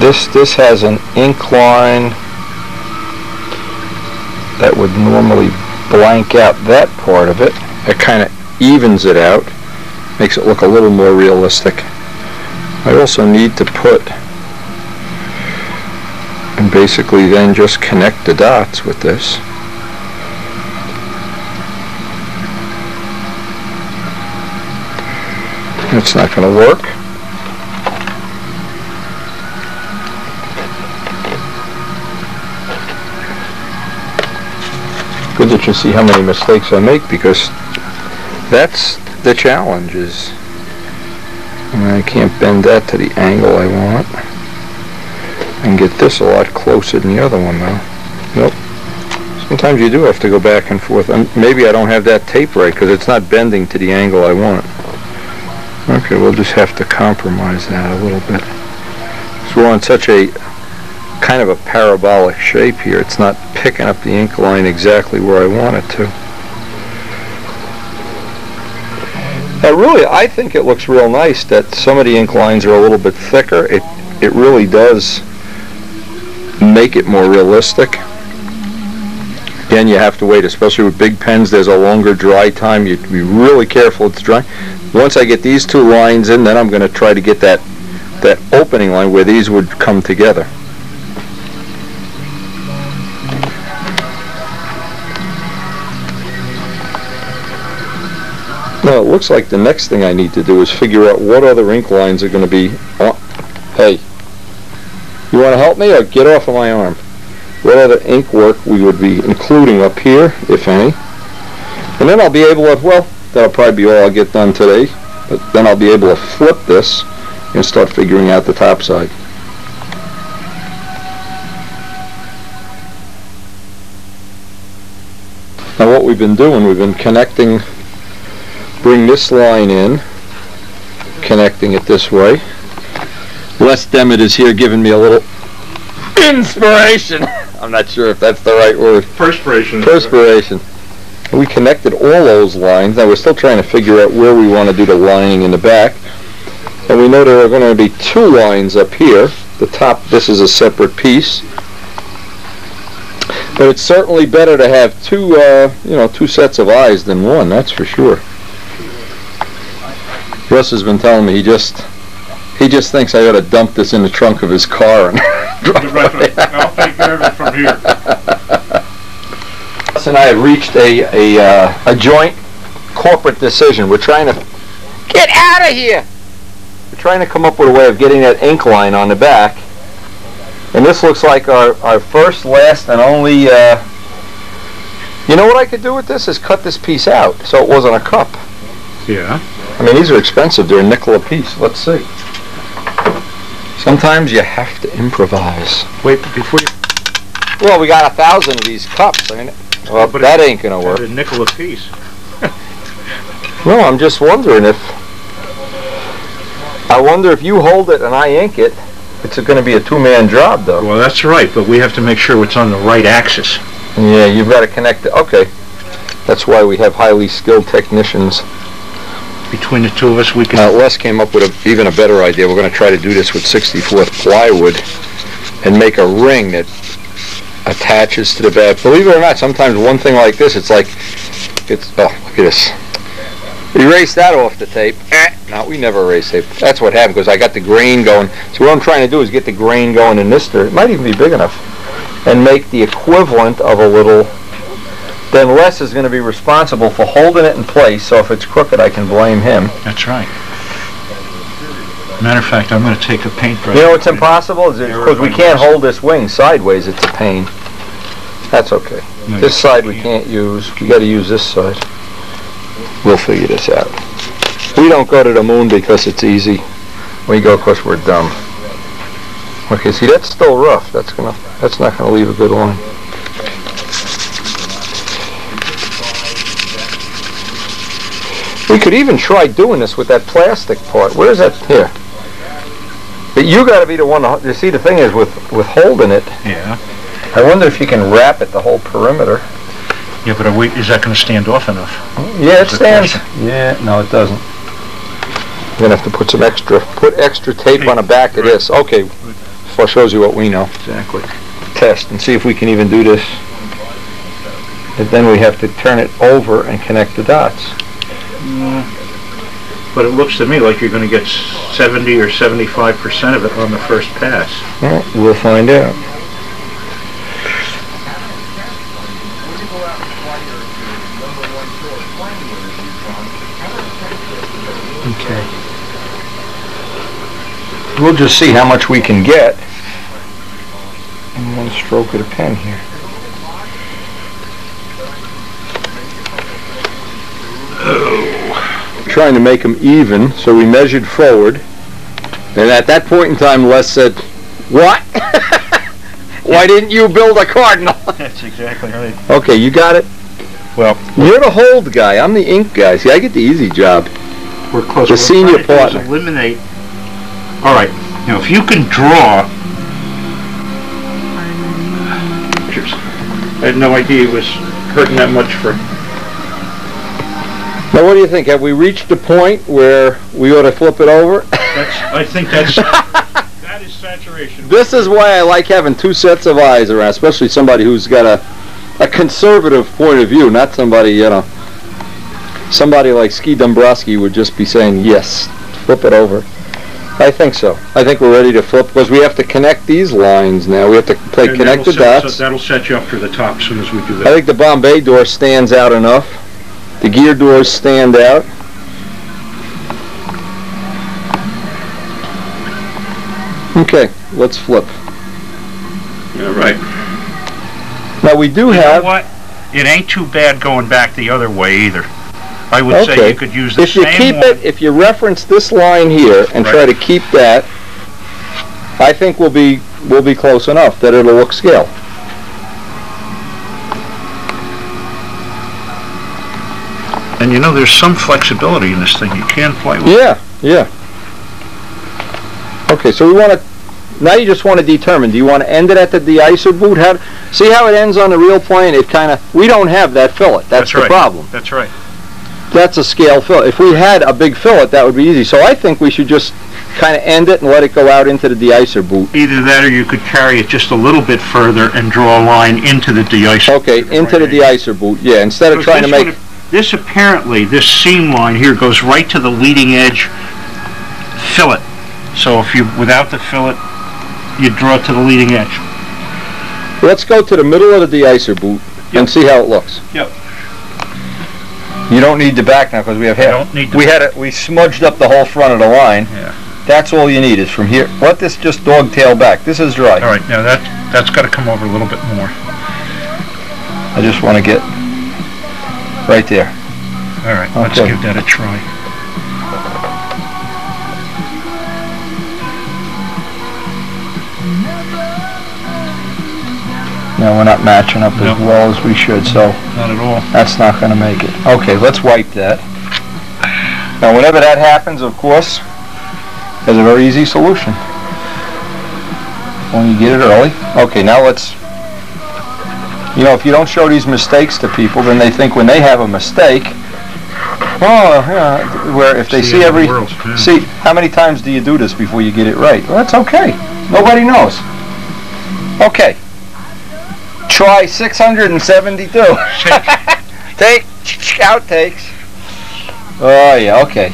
this this has an incline that would normally blank out that part of it. It kind of evens it out, makes it look a little more realistic. I also need to put and basically then just connect the dots with this. It's not going to work. Good that you see how many mistakes I make because that's the challenge is I can't bend that to the angle I want and get this a lot closer than the other one though. Nope. Sometimes you do have to go back and forth. And maybe I don't have that tape right because it's not bending to the angle I want. Okay, we'll just have to compromise that a little bit. So we're on such a kind of a parabolic shape here. It's not picking up the ink line exactly where I want it to. Now really, I think it looks real nice that some of the ink lines are a little bit thicker. It, it really does make it more realistic. Again, you have to wait, especially with big pens, there's a longer dry time. You have to be really careful it's dry. Once I get these two lines in, then I'm going to try to get that, that opening line where these would come together. Now, it looks like the next thing I need to do is figure out what other ink lines are going to be on. Hey, you want to help me or get off of my arm? What other ink work we would be including up here, if any. And then I'll be able to, well, that'll probably be all I'll get done today, but then I'll be able to flip this and start figuring out the top side. Now what we've been doing, we've been connecting bring this line in, connecting it this way. Les Demet is here giving me a little inspiration. I'm not sure if that's the right word. Perspiration. Perspiration. We connected all those lines. Now we're still trying to figure out where we want to do the lining in the back. And we know there are going to be two lines up here. The top, this is a separate piece. But it's certainly better to have two, uh, you know, two sets of eyes than one, that's for sure. Russ has been telling me he just he just thinks I ought to dump this in the trunk of his car and drive away. I'll take care of it from here. Russ and I have reached a a, uh, a joint corporate decision. We're trying to get out of here. We're trying to come up with a way of getting that ink line on the back. And this looks like our, our first, last, and only, uh, you know what I could do with this is cut this piece out so it wasn't a cup. Yeah. I mean, these are expensive. They're a nickel a piece. Let's see. Sometimes you have to improvise. Wait, before you, Well, we got a thousand of these cups. I mean, well, But that ain't gonna at work. a nickel a piece. Well, I'm just wondering if. I wonder if you hold it and I ink it. It's gonna be a two-man job, though. Well, that's right, but we have to make sure it's on the right axis. Yeah, you've got to connect it. Okay. That's why we have highly skilled technicians. Between the two of us, we can, Uh, Les came up with a, even a better idea. We're going to try to do this with 64th plywood and make a ring that attaches to the bed. Believe it or not, sometimes one thing like this, it's like, it's, oh, look at this. Erase that off the tape. Eh, no, we never erase tape. That's what happened because I got the grain going. So what I'm trying to do is get the grain going in this dirt. It might even be big enough. And make the equivalent of a little then Les is going to be responsible for holding it in place, so if it's crooked, I can blame him. that's right. Matter of fact, I'm gonna take a paintbrush. You know what's impossible is because we can't hold this wing sideways. It's a pain. That's okay. No, This side we can't use. We got to use this side. We'll figure this out. We don't go to the moon because it's easy. We go because we're dumb. Okay, see that's still rough. That's gonna. That's not gonna leave a good line. We could even try doing this with that plastic part. Where's that? Here. But you gotta be the one to, you see, the thing is with, with holding it, Yeah. I wonder if you can wrap it the whole perimeter. Yeah, but we, is that gonna stand off enough? Yeah, it That's stands. Yeah, no, it doesn't. You're gonna have to put some extra, put extra tape on the back of this. Okay, so shows you what we know. Exactly. Test and see if we can even do this. And then we have to turn it over and connect the dots. Mm. But it looks to me like you're gonna get seventy or seventy-five percent of it on the first pass. Well, we'll find out. Okay. We'll just see how much we can get in one stroke of the pen here. Trying to make them even, so we measured forward. And at that point in time, Les said, what? Why didn't you build a cardinal? That's exactly right. Okay, you got it? Well- You're the hold guy, I'm the ink guy. See, I get the easy job. We're close. The we're senior trying to do is partner. Eliminate, all right, now if you can draw. Pictures. I had no idea it was hurting that much for, Now, what do you think? Have we reached a point where we ought to flip it over? that's, I think that's, that is saturation. This is why I like having two sets of eyes around, especially somebody who's got a, a conservative point of view, not somebody, you know, somebody like Ski Dombrowski would just be saying, yes, flip it over. I think so. I think we're ready to flip, because we have to connect these lines now. We have to play, And connect the set- dots. That'll set you up for the top as soon as we do that. I think the bomb bay door stands out enough. The gear doors stand out. Okay, let's flip. All right. right. Now, we do You know have, what? It ain't too bad going back the other way either. I would say Okay. you could use the if you keep one. it, if you reference this line here and try to keep that, I think we'll be, we'll be close enough that it'll look scale. And you know, there's some flexibility in this thing. You can play with. Yeah, yeah. Okay, so we want to, now you just want to determine, do you want to end it at the de-icer boot? How, see how it ends on the real plane? It kind of, we don't have that fillet. That's That's the right. problem. That's right. That's a scale fillet. If we had a big fillet, that would be easy. So I think we should just kind of end it and let it go out into the de-icer boot. Either that or you could carry it just a little bit further and draw a line into the de-icer. Okay, into the de-icer boot, yeah, instead of trying to make, This apparently, this seam line here goes right to the leading edge fillet. So if you, without the fillet, you draw it to the leading edge. let's go to the middle of the de-icer boot and see how it looks. Yep. You don't need the back now because we have I don't need We the, had it, we smudged up the whole front of the line. Yeah. That's all you need is from here. Let this just dogtail back. This is dry. all right, now that, that's gotta come over a little bit more. I just want to get right there. All right, let's Okay. give that a try. No, we're not matching up No. as well as we should, so Not at all. that's not going to make it. Okay, let's wipe that. Now, whenever that happens, of course, there's a very easy solution. When you get it early. Okay, now let's, you know, if you don't show these mistakes to people, then they think when they have a mistake, oh, yeah, where if they see the every, world's see, how many times do you do this before you get it right? Well, that's okay. Nobody knows. Okay. Try 672. Take outtakes. Oh yeah, okay.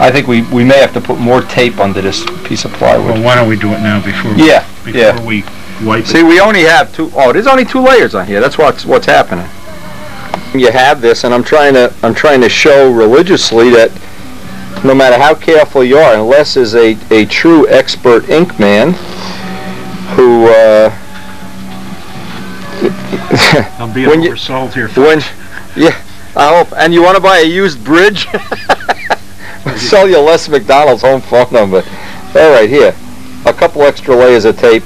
I think we, we may have to put more tape under this piece of plywood. Well, why don't we do it now before, we- Yeah, yeah. before we wipe? See, we only have two, oh, there's only two layers on here. That's what's, what's happening. You have this, and I'm trying to, I'm trying to show religiously that no matter how careful you are, unless is a, a true expert ink man who, uh, I'm being when you- oversold here. When, yeah, I hope. And you want to buy a used bridge? Sell you Les McDonald's home phone number. All right, here. A couple extra layers of tape.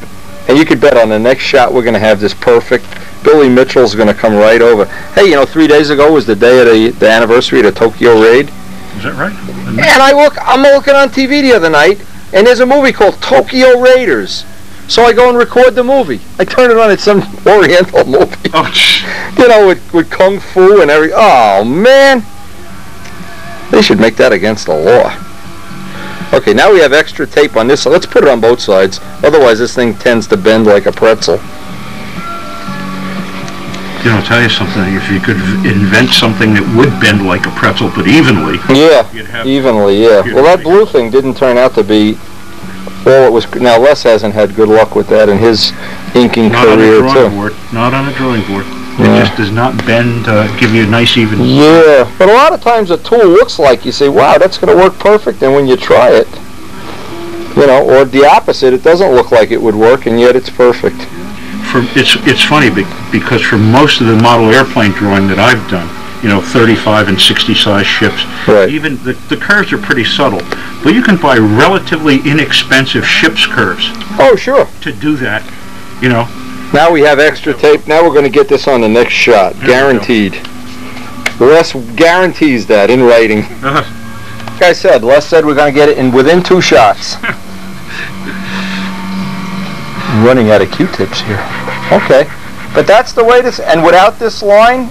And you could bet on the next shot we're going to have this perfect Billy Mitchell's gonna come right over. Hey, you know, three days ago was the day of the, the anniversary of the Tokyo Raid. Is that right? And I look, I'm looking on TV the other night, and there's a movie called Tokyo Raiders. So I go and record the movie. I turn it on, it's some Oriental movie. Oh. You know, with, with kung fu and every. Oh, man. They should make that against the law. Okay, now we have extra tape on this, so let's put it on both sides. Otherwise, this thing tends to bend like a pretzel. you know, I'll tell you something, if you could invent something that would bend like a pretzel, but evenly, Yeah, evenly, yeah. Well, that blue thing didn't turn out to be Well, it was. Now, Les hasn't had good luck with that in his inking not on a career, drawing too. board, not on a drawing board. Yeah. It just does not bend, uh, give you a nice even, Yeah, but a lot of times a tool looks like you say, wow, that's going to work perfect, and when you try it, you know, or the opposite, it doesn't look like it would work, and yet it's perfect. for, it's, it's funny because for most of the model airplane drawing that I've done, you know, 35 and 60 size ships, Right. even the, the curves are pretty subtle, but you can buy relatively inexpensive ship's curves Oh, sure. to do that, you know. Now we have extra tape. Now we're going to get this on the next shot, guaranteed. Les guarantees that in writing. Uh-huh. Like I said, Les said we're going to get it in within two shots. I'm running out of Q-tips here. Okay, but that's the way this. And without this line,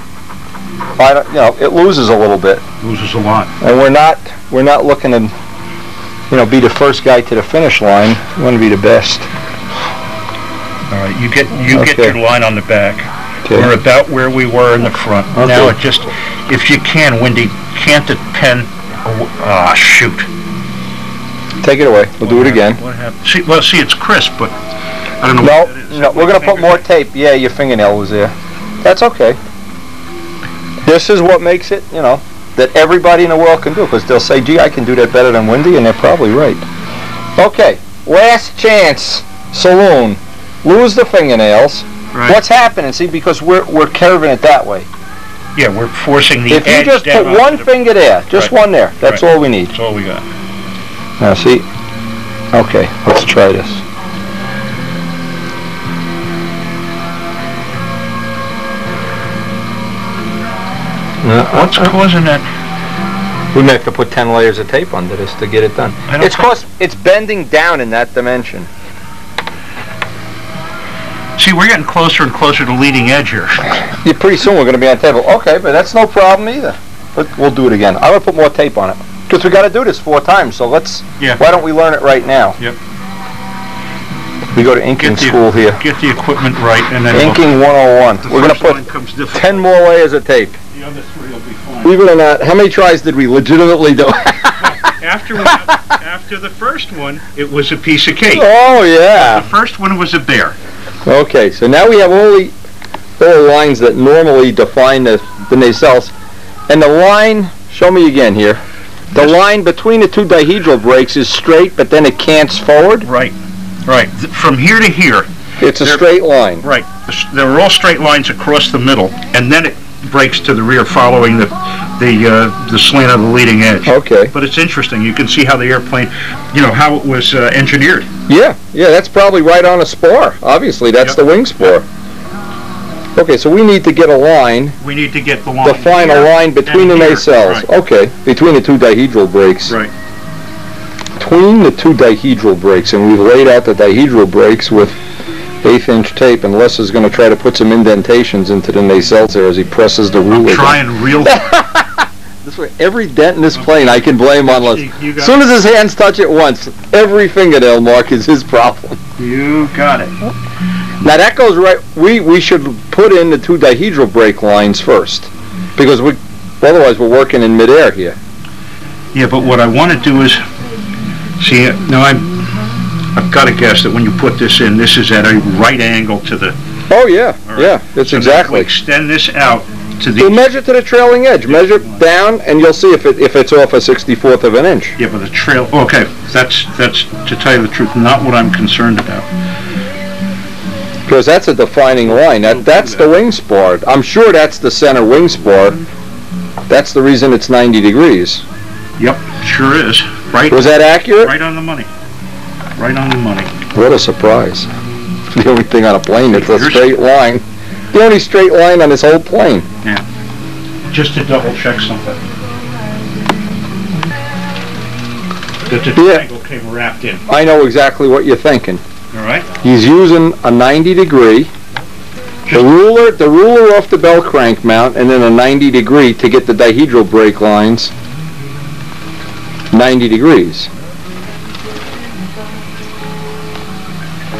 I don't, you know, it loses a little bit. Loses a lot. And we're not we're not looking to, you know, be the first guy to the finish line. We want to be the best. All right, you get, you get your line on the back. Okay. We're about where we were in the front. Now it just, if you can, Windy, can't the pen, ah, shoot. Take it away. We'll do it again. What happened? See, well, see, it's crisp, but I don't know No, what that is. no, we're gonna put more tape. Yeah, your fingernail was there. That's okay. This is what makes it, you know, that everybody in the world can do, because they'll say, gee, I can do that better than Windy, and they're probably right. Okay, last chance, saloon. Lose the fingernails. Right. What's happening? See, because we're, we're curving it that way. Yeah, we're forcing the If you just down put one the- finger there, just Right. one there, that's Right. all we need. That's all we got. Now, see? Okay, let's try this. What's causing that? We may have to put 10 layers of tape under this to get it done. It's cause it's bending down in that dimension. See, we're getting closer and closer to leading edge here. Yeah, pretty soon we're gonna be on table. Okay, but that's no problem either. But we'll do it again. I'm gonna put more tape on it. Because we gotta do this four times, so let's, Yeah. why don't we learn it right now? Yep. We go to inking the- school here. Get the equipment right, and then we'll- Inking 101. the We're put line comes difficult. 10 more layers of tape. The other three will be fine. Believe it or not, how many tries did we legitimately do? After, we got- after the first one, it was a piece of cake. Oh, yeah. The first one was a bear. Okay, so now we have all the, all the lines that normally define the, the nacelles. And the line, show me again here. The This- line between the two dihedral breaks is straight, but then it cants forward. Right, right. Th- From here to here, It's a straight line. right, there are all straight lines across the middle, and then it breaks to the rear following the, the, uh, the slant of the leading edge. Okay. But it's interesting, you can see how the airplane, you know, how it was uh, engineered. Yeah, yeah, that's probably right on a spar. Obviously, that's Yep. the wing spar. Okay, so we need to get a line, We need to get the line. a here line between the and here. nacelles. Right. Okay, between the two dihedral breaks. Right. between the two dihedral breaks, and we've laid out the dihedral breaks with eighth-inch tape, and Les is going to try to put some indentations into the nacelles there as he presses the ruler. down. Trying real, This way, every dent in this plane, I can blame on Les. You- you got As soon as his hands touch it once, every fingernail mark is his problem. you got it. Now that goes right. We we should put in the two dihedral break lines first, because we otherwise we're working in midair here. Yeah, but what I want to do is, see, now I'm, I've got to guess that when you put this in, this is at a right angle to the. Oh yeah, right. yeah, that's so exactly. extend this out to the, measure to the trailing edge. Measure down, and you'll see if it if it's off a sixty-fourth of an inch. yeah, but the trail, okay, that's, that's, to tell you the truth, not what I'm concerned about. Because that's a defining line. That that's the wing spar. I'm sure that's the center wing spar. That's the reason it's ninety degrees. Yep, sure is, right, Was that accurate? right on the money. Right on the money. What a surprise! The only thing on a plane that's a straight line. The only straight line on this whole plane. Yeah. Just to double check something. That the Yeah. triangle came wrapped in, I know exactly what you're thinking. all right? He's using a 90 degree, the ruler, the ruler off the bell crank mount, and then a 90 degree to get the dihedral break lines 90 degrees.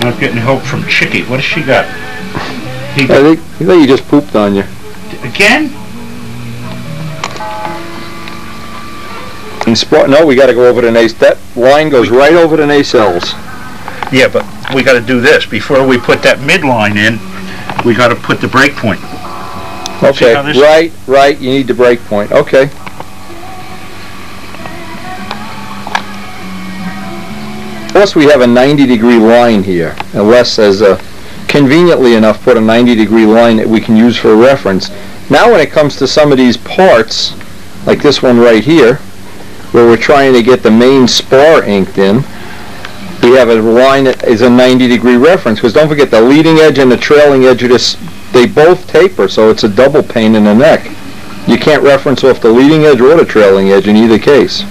I'm getting help from Chicky. What has she got? He I think, I think he just pooped on you. again? And spot, no, we gotta go over the nace, that line goes right over the nacelles. Yeah, but we gotta do this. Before we put that midline in, we gotta put the break point. Okay, right, right, you need the break point, okay. Plus, we have a 90 degree line here, Les says, uh, conveniently enough, put a 90 degree line that we can use for reference. Now, when it comes to some of these parts, like this one right here, where we're trying to get the main spar inked in, we have a line that is a 90 degree reference, because don't forget, the leading edge and the trailing edge of this they both taper, so it's a double pain in the neck. You can't reference off the leading edge or the trailing edge in either case.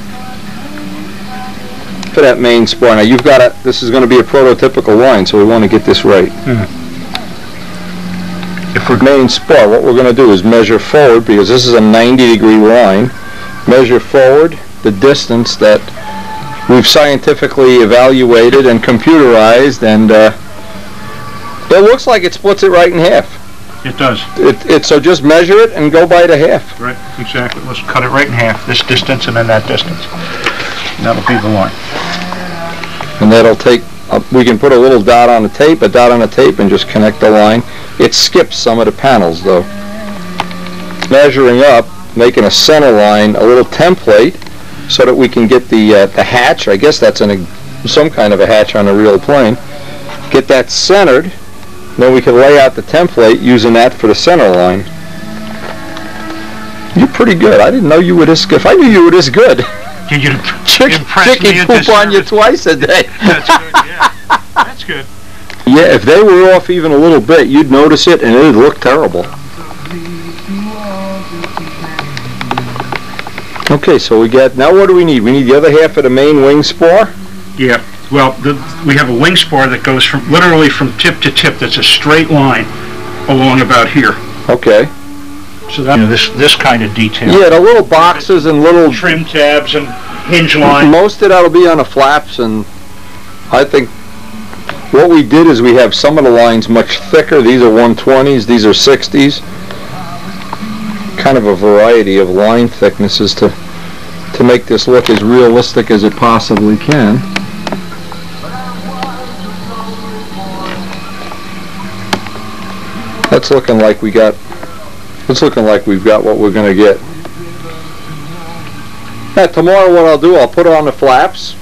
For that main spar, now you've got a, this is gonna be a prototypical line, so we wanna get this right. If we're Main spar, what we're gonna do is measure forward, because this is a 90 degree line, measure forward the distance that we've scientifically evaluated and computerized, and, uh, it looks like it splits it right in half. It does. It, it, so just measure it and go by the half. Right, exactly. Let's cut it right in half, this distance and then that distance. That'll be the line. And that'll take, uh, we can put a little dot on the tape, a dot on the tape, and just connect the line. It skips some of the panels though. Measuring up, making a center line, a little template, so that we can get the, uh, the hatch, I guess that's an, some kind of a hatch on a real plane. Get that centered, then we can lay out the template using that for the center line. You're pretty good. I didn't know you were this good. If I knew you were this good, Did you chick, chicken me poop on you twice a day. That's good, yeah. That's good. Yeah, if they were off even a little bit, you'd notice it and it'd look terrible. Okay, so we got, now what do we need? We need the other half of the main wing spar? Yeah, well, the, we have a wing spar that goes from, literally from tip to tip, that's a straight line along about here. Okay. So that, you know, this, this kind of detail. Yeah, the little boxes and little, Trim tabs and hinge line. most of that'll be on the flaps and I think what we did is we have some of the lines much thicker. These are 120s, these are 60s. Kind of a variety of line thicknesses to, to make this look as realistic as it possibly can. That's looking like we got, it's looking like we've got what we're gonna get. Now, tomorrow what I'll do, I'll put on the flaps.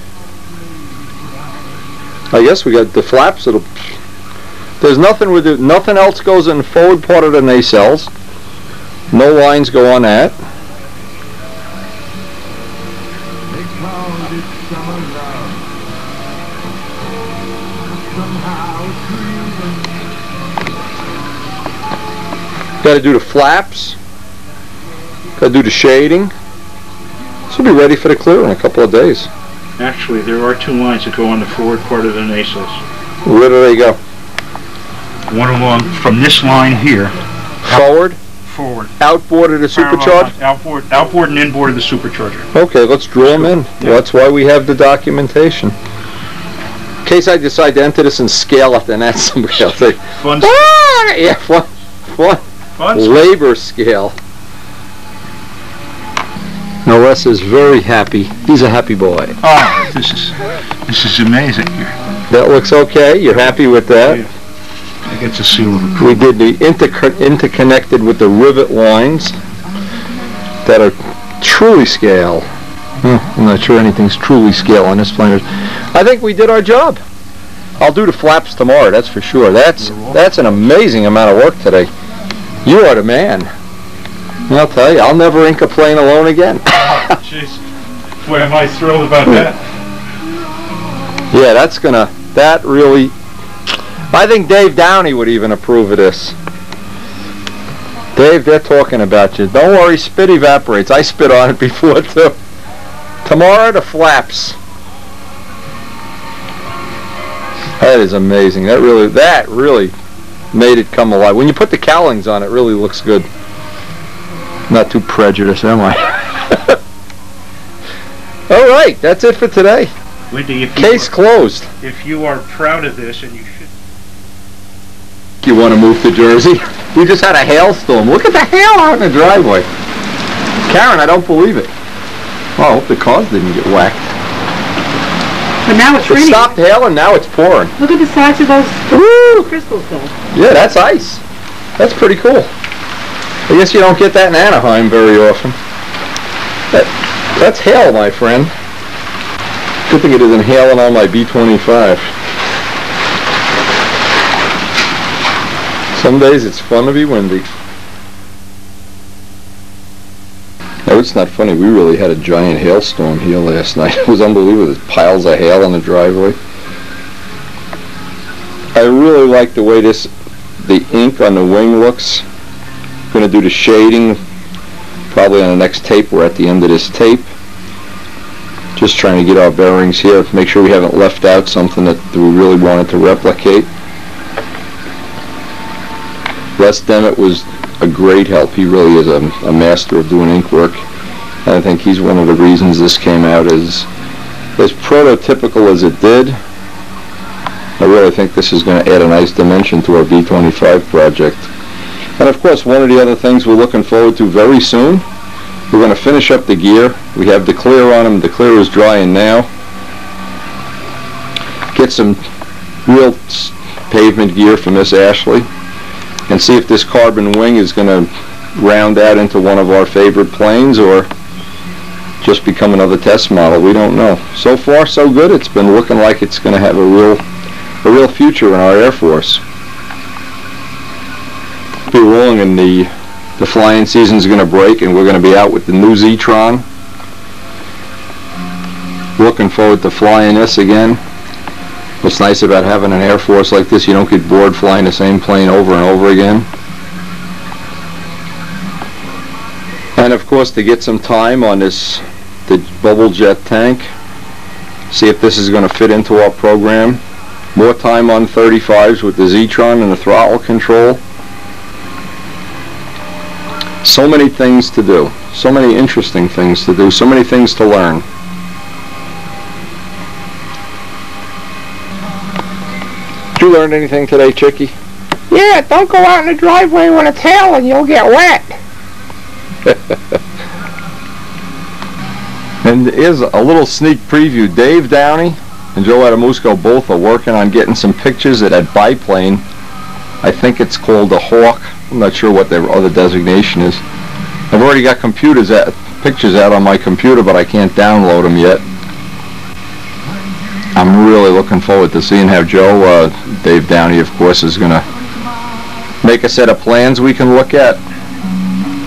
I guess we got the flaps, it'll, there's nothing with it, nothing else goes in the forward part of the nacelles. No lines go on that. Gotta do the flaps. Gotta do the shading. This will be ready for the clear in a couple of days. Actually, there are two lines that go on the forward part of the nacelles. Where do they go? One along from this line here, Forward, forward. outboard of the supercharger? Outboard, outboard and inboard of the supercharger. Okay, let's draw them in. Yeah. That's why we have the documentation. In case I decide to enter this and scale it, then that's somebody else. Fun, ah, yeah, fun, fun. Labor scale. Now Les is very happy. He's a happy boy. Oh, this is, this is amazing here. That looks okay. You're happy with that? I get to seal of approval. We did the interco- interconnected with the rivet lines that are truly scale. Hmm, I'm not sure anything's truly scale on this plane. I think we did our job. I'll do the flaps tomorrow, that's for sure. That's that's an amazing amount of work today. You are the man. I'll tell you, I'll never ink a plane alone again. Jeez, boy, am I thrilled about that. yeah, that's gonna, that really, I think Dave Downey would even approve of this. Dave, they're talking about you. Don't worry, spit evaporates. I spit on it before too. Tomorrow the flaps. That is amazing. That really, that really made it come alive. When you put the cowlings on, it really looks good. Not too prejudiced, am I? All right, that's it for today. Windy, if Case are, closed. if you are proud of this, and you should, You want to move to Jersey? We just had a hailstorm. Look at the hail out in the driveway. Karen, I don't believe it. Well, I hope the cars didn't get whacked. But now it's It raining. stopped hailing, now it's pouring. Look at the size of those Woo! crystals though. Yeah, that's ice. That's pretty cool. I guess you don't get that in Anaheim very often. That, that's hail, my friend. Good thing it isn't hailing on my B-25. Some days it's fun to be windy. It's not funny. We really had a giant hailstorm here last night. It was unbelievable. There's piles of hail on the driveway. I really like the way this, the ink on the wing looks. Going to do the shading probably on the next tape. We're at the end of this tape. Just trying to get our bearings here, make sure we haven't left out something that we really wanted to replicate. Les Demet was a great help. He really is a, a master of doing ink work. And I think he's one of the reasons this came out as, as prototypical as it did. I really think this is going to add a nice dimension to our B-25 project. And of course, one of the other things we're looking forward to very soon, we're going to finish up the gear. We have the clear on them. The clear is drying now. Get some real pavement gear from Miss Ashley and see if this carbon wing is going to round out into one of our favorite planes or just become another test model. We don't know. So far, so good. It's been looking like it's going to have a real a real future in our Air Force. Be wrong, and the the flying season's going to break, and we're going to be out with the new Zetron. Looking forward to flying this again. What's nice about having an Air Force like this, you don't get bored flying the same plane over and over again. And of course, to get some time on this, the bubble jet tank, see if this is going to fit into our program more time on 35s with the Zetron and the throttle control. So many things to do. So many interesting things to do. So many things to learn. You learn anything today, Chicky? Yeah, don't go out in the driveway when it's hailing, you'll get wet. And here's a little sneak preview. Dave Downey and Joe Adamuska both are working on getting some pictures at that biplane. I think it's called a Hawk. I'm not sure what their other designation is. I've already got computers at, pictures out on my computer, but I can't download them yet. I'm really looking forward to seeing how Joe, uh, Dave Downey, of course, is going to make a set of plans we can look at.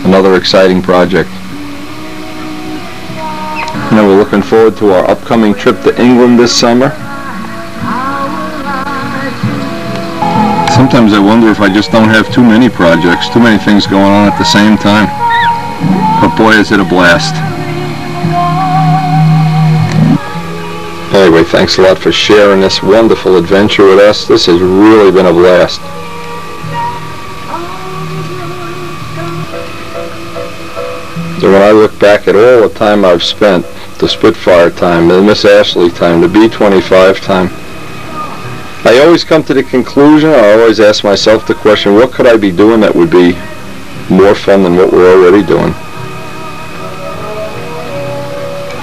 Another exciting project. And we're looking forward to our upcoming trip to England this summer. Sometimes I wonder if I just don't have too many projects, too many things going on at the same time. But boy, is it a blast. Anyway, thanks a lot for sharing this wonderful adventure with us. This has really been a blast. And when I look back at all the time I've spent, the Spitfire time, the Miss Ashley time, the B-25 time, I always come to the conclusion, I always ask myself the question, what could I be doing that would be more fun than what we're already doing?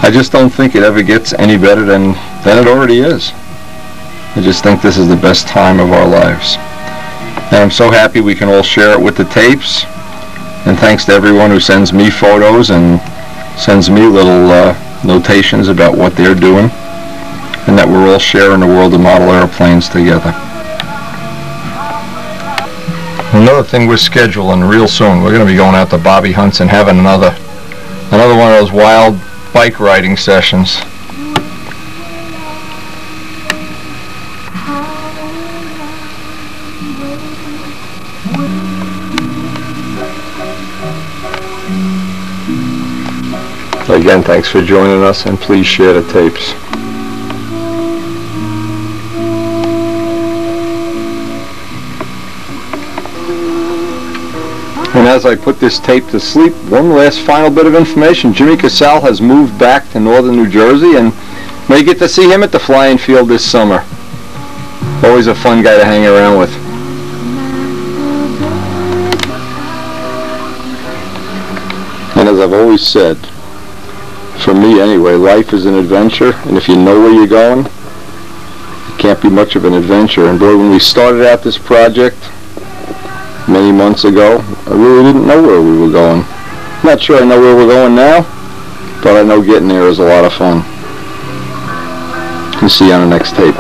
I just don't think it ever gets any better than, than it already is. I just think this is the best time of our lives. And I'm so happy we can all share it with the tapes. And thanks to everyone who sends me photos and sends me little uh, notations about what they're doing and that we're all sharing the world of model airplanes together. Another thing we're scheduling real soon, we're going to be going out to Bobby Hunt's and having another another one of those wild bike riding sessions. Again, thanks for joining us and please share the tapes. As I put this tape to sleep, one last final bit of information. Jimmy Casal has moved back to northern New Jersey, and may get to see him at the flying field this summer. Always a fun guy to hang around with. And as I've always said, for me anyway, life is an adventure, and if you know where you're going, it can't be much of an adventure. And boy, when we started out this project many months ago, I really didn't know where we were going. Not sure I know where we're going now, but I know getting there is a lot of fun. We'll see you on the next tape.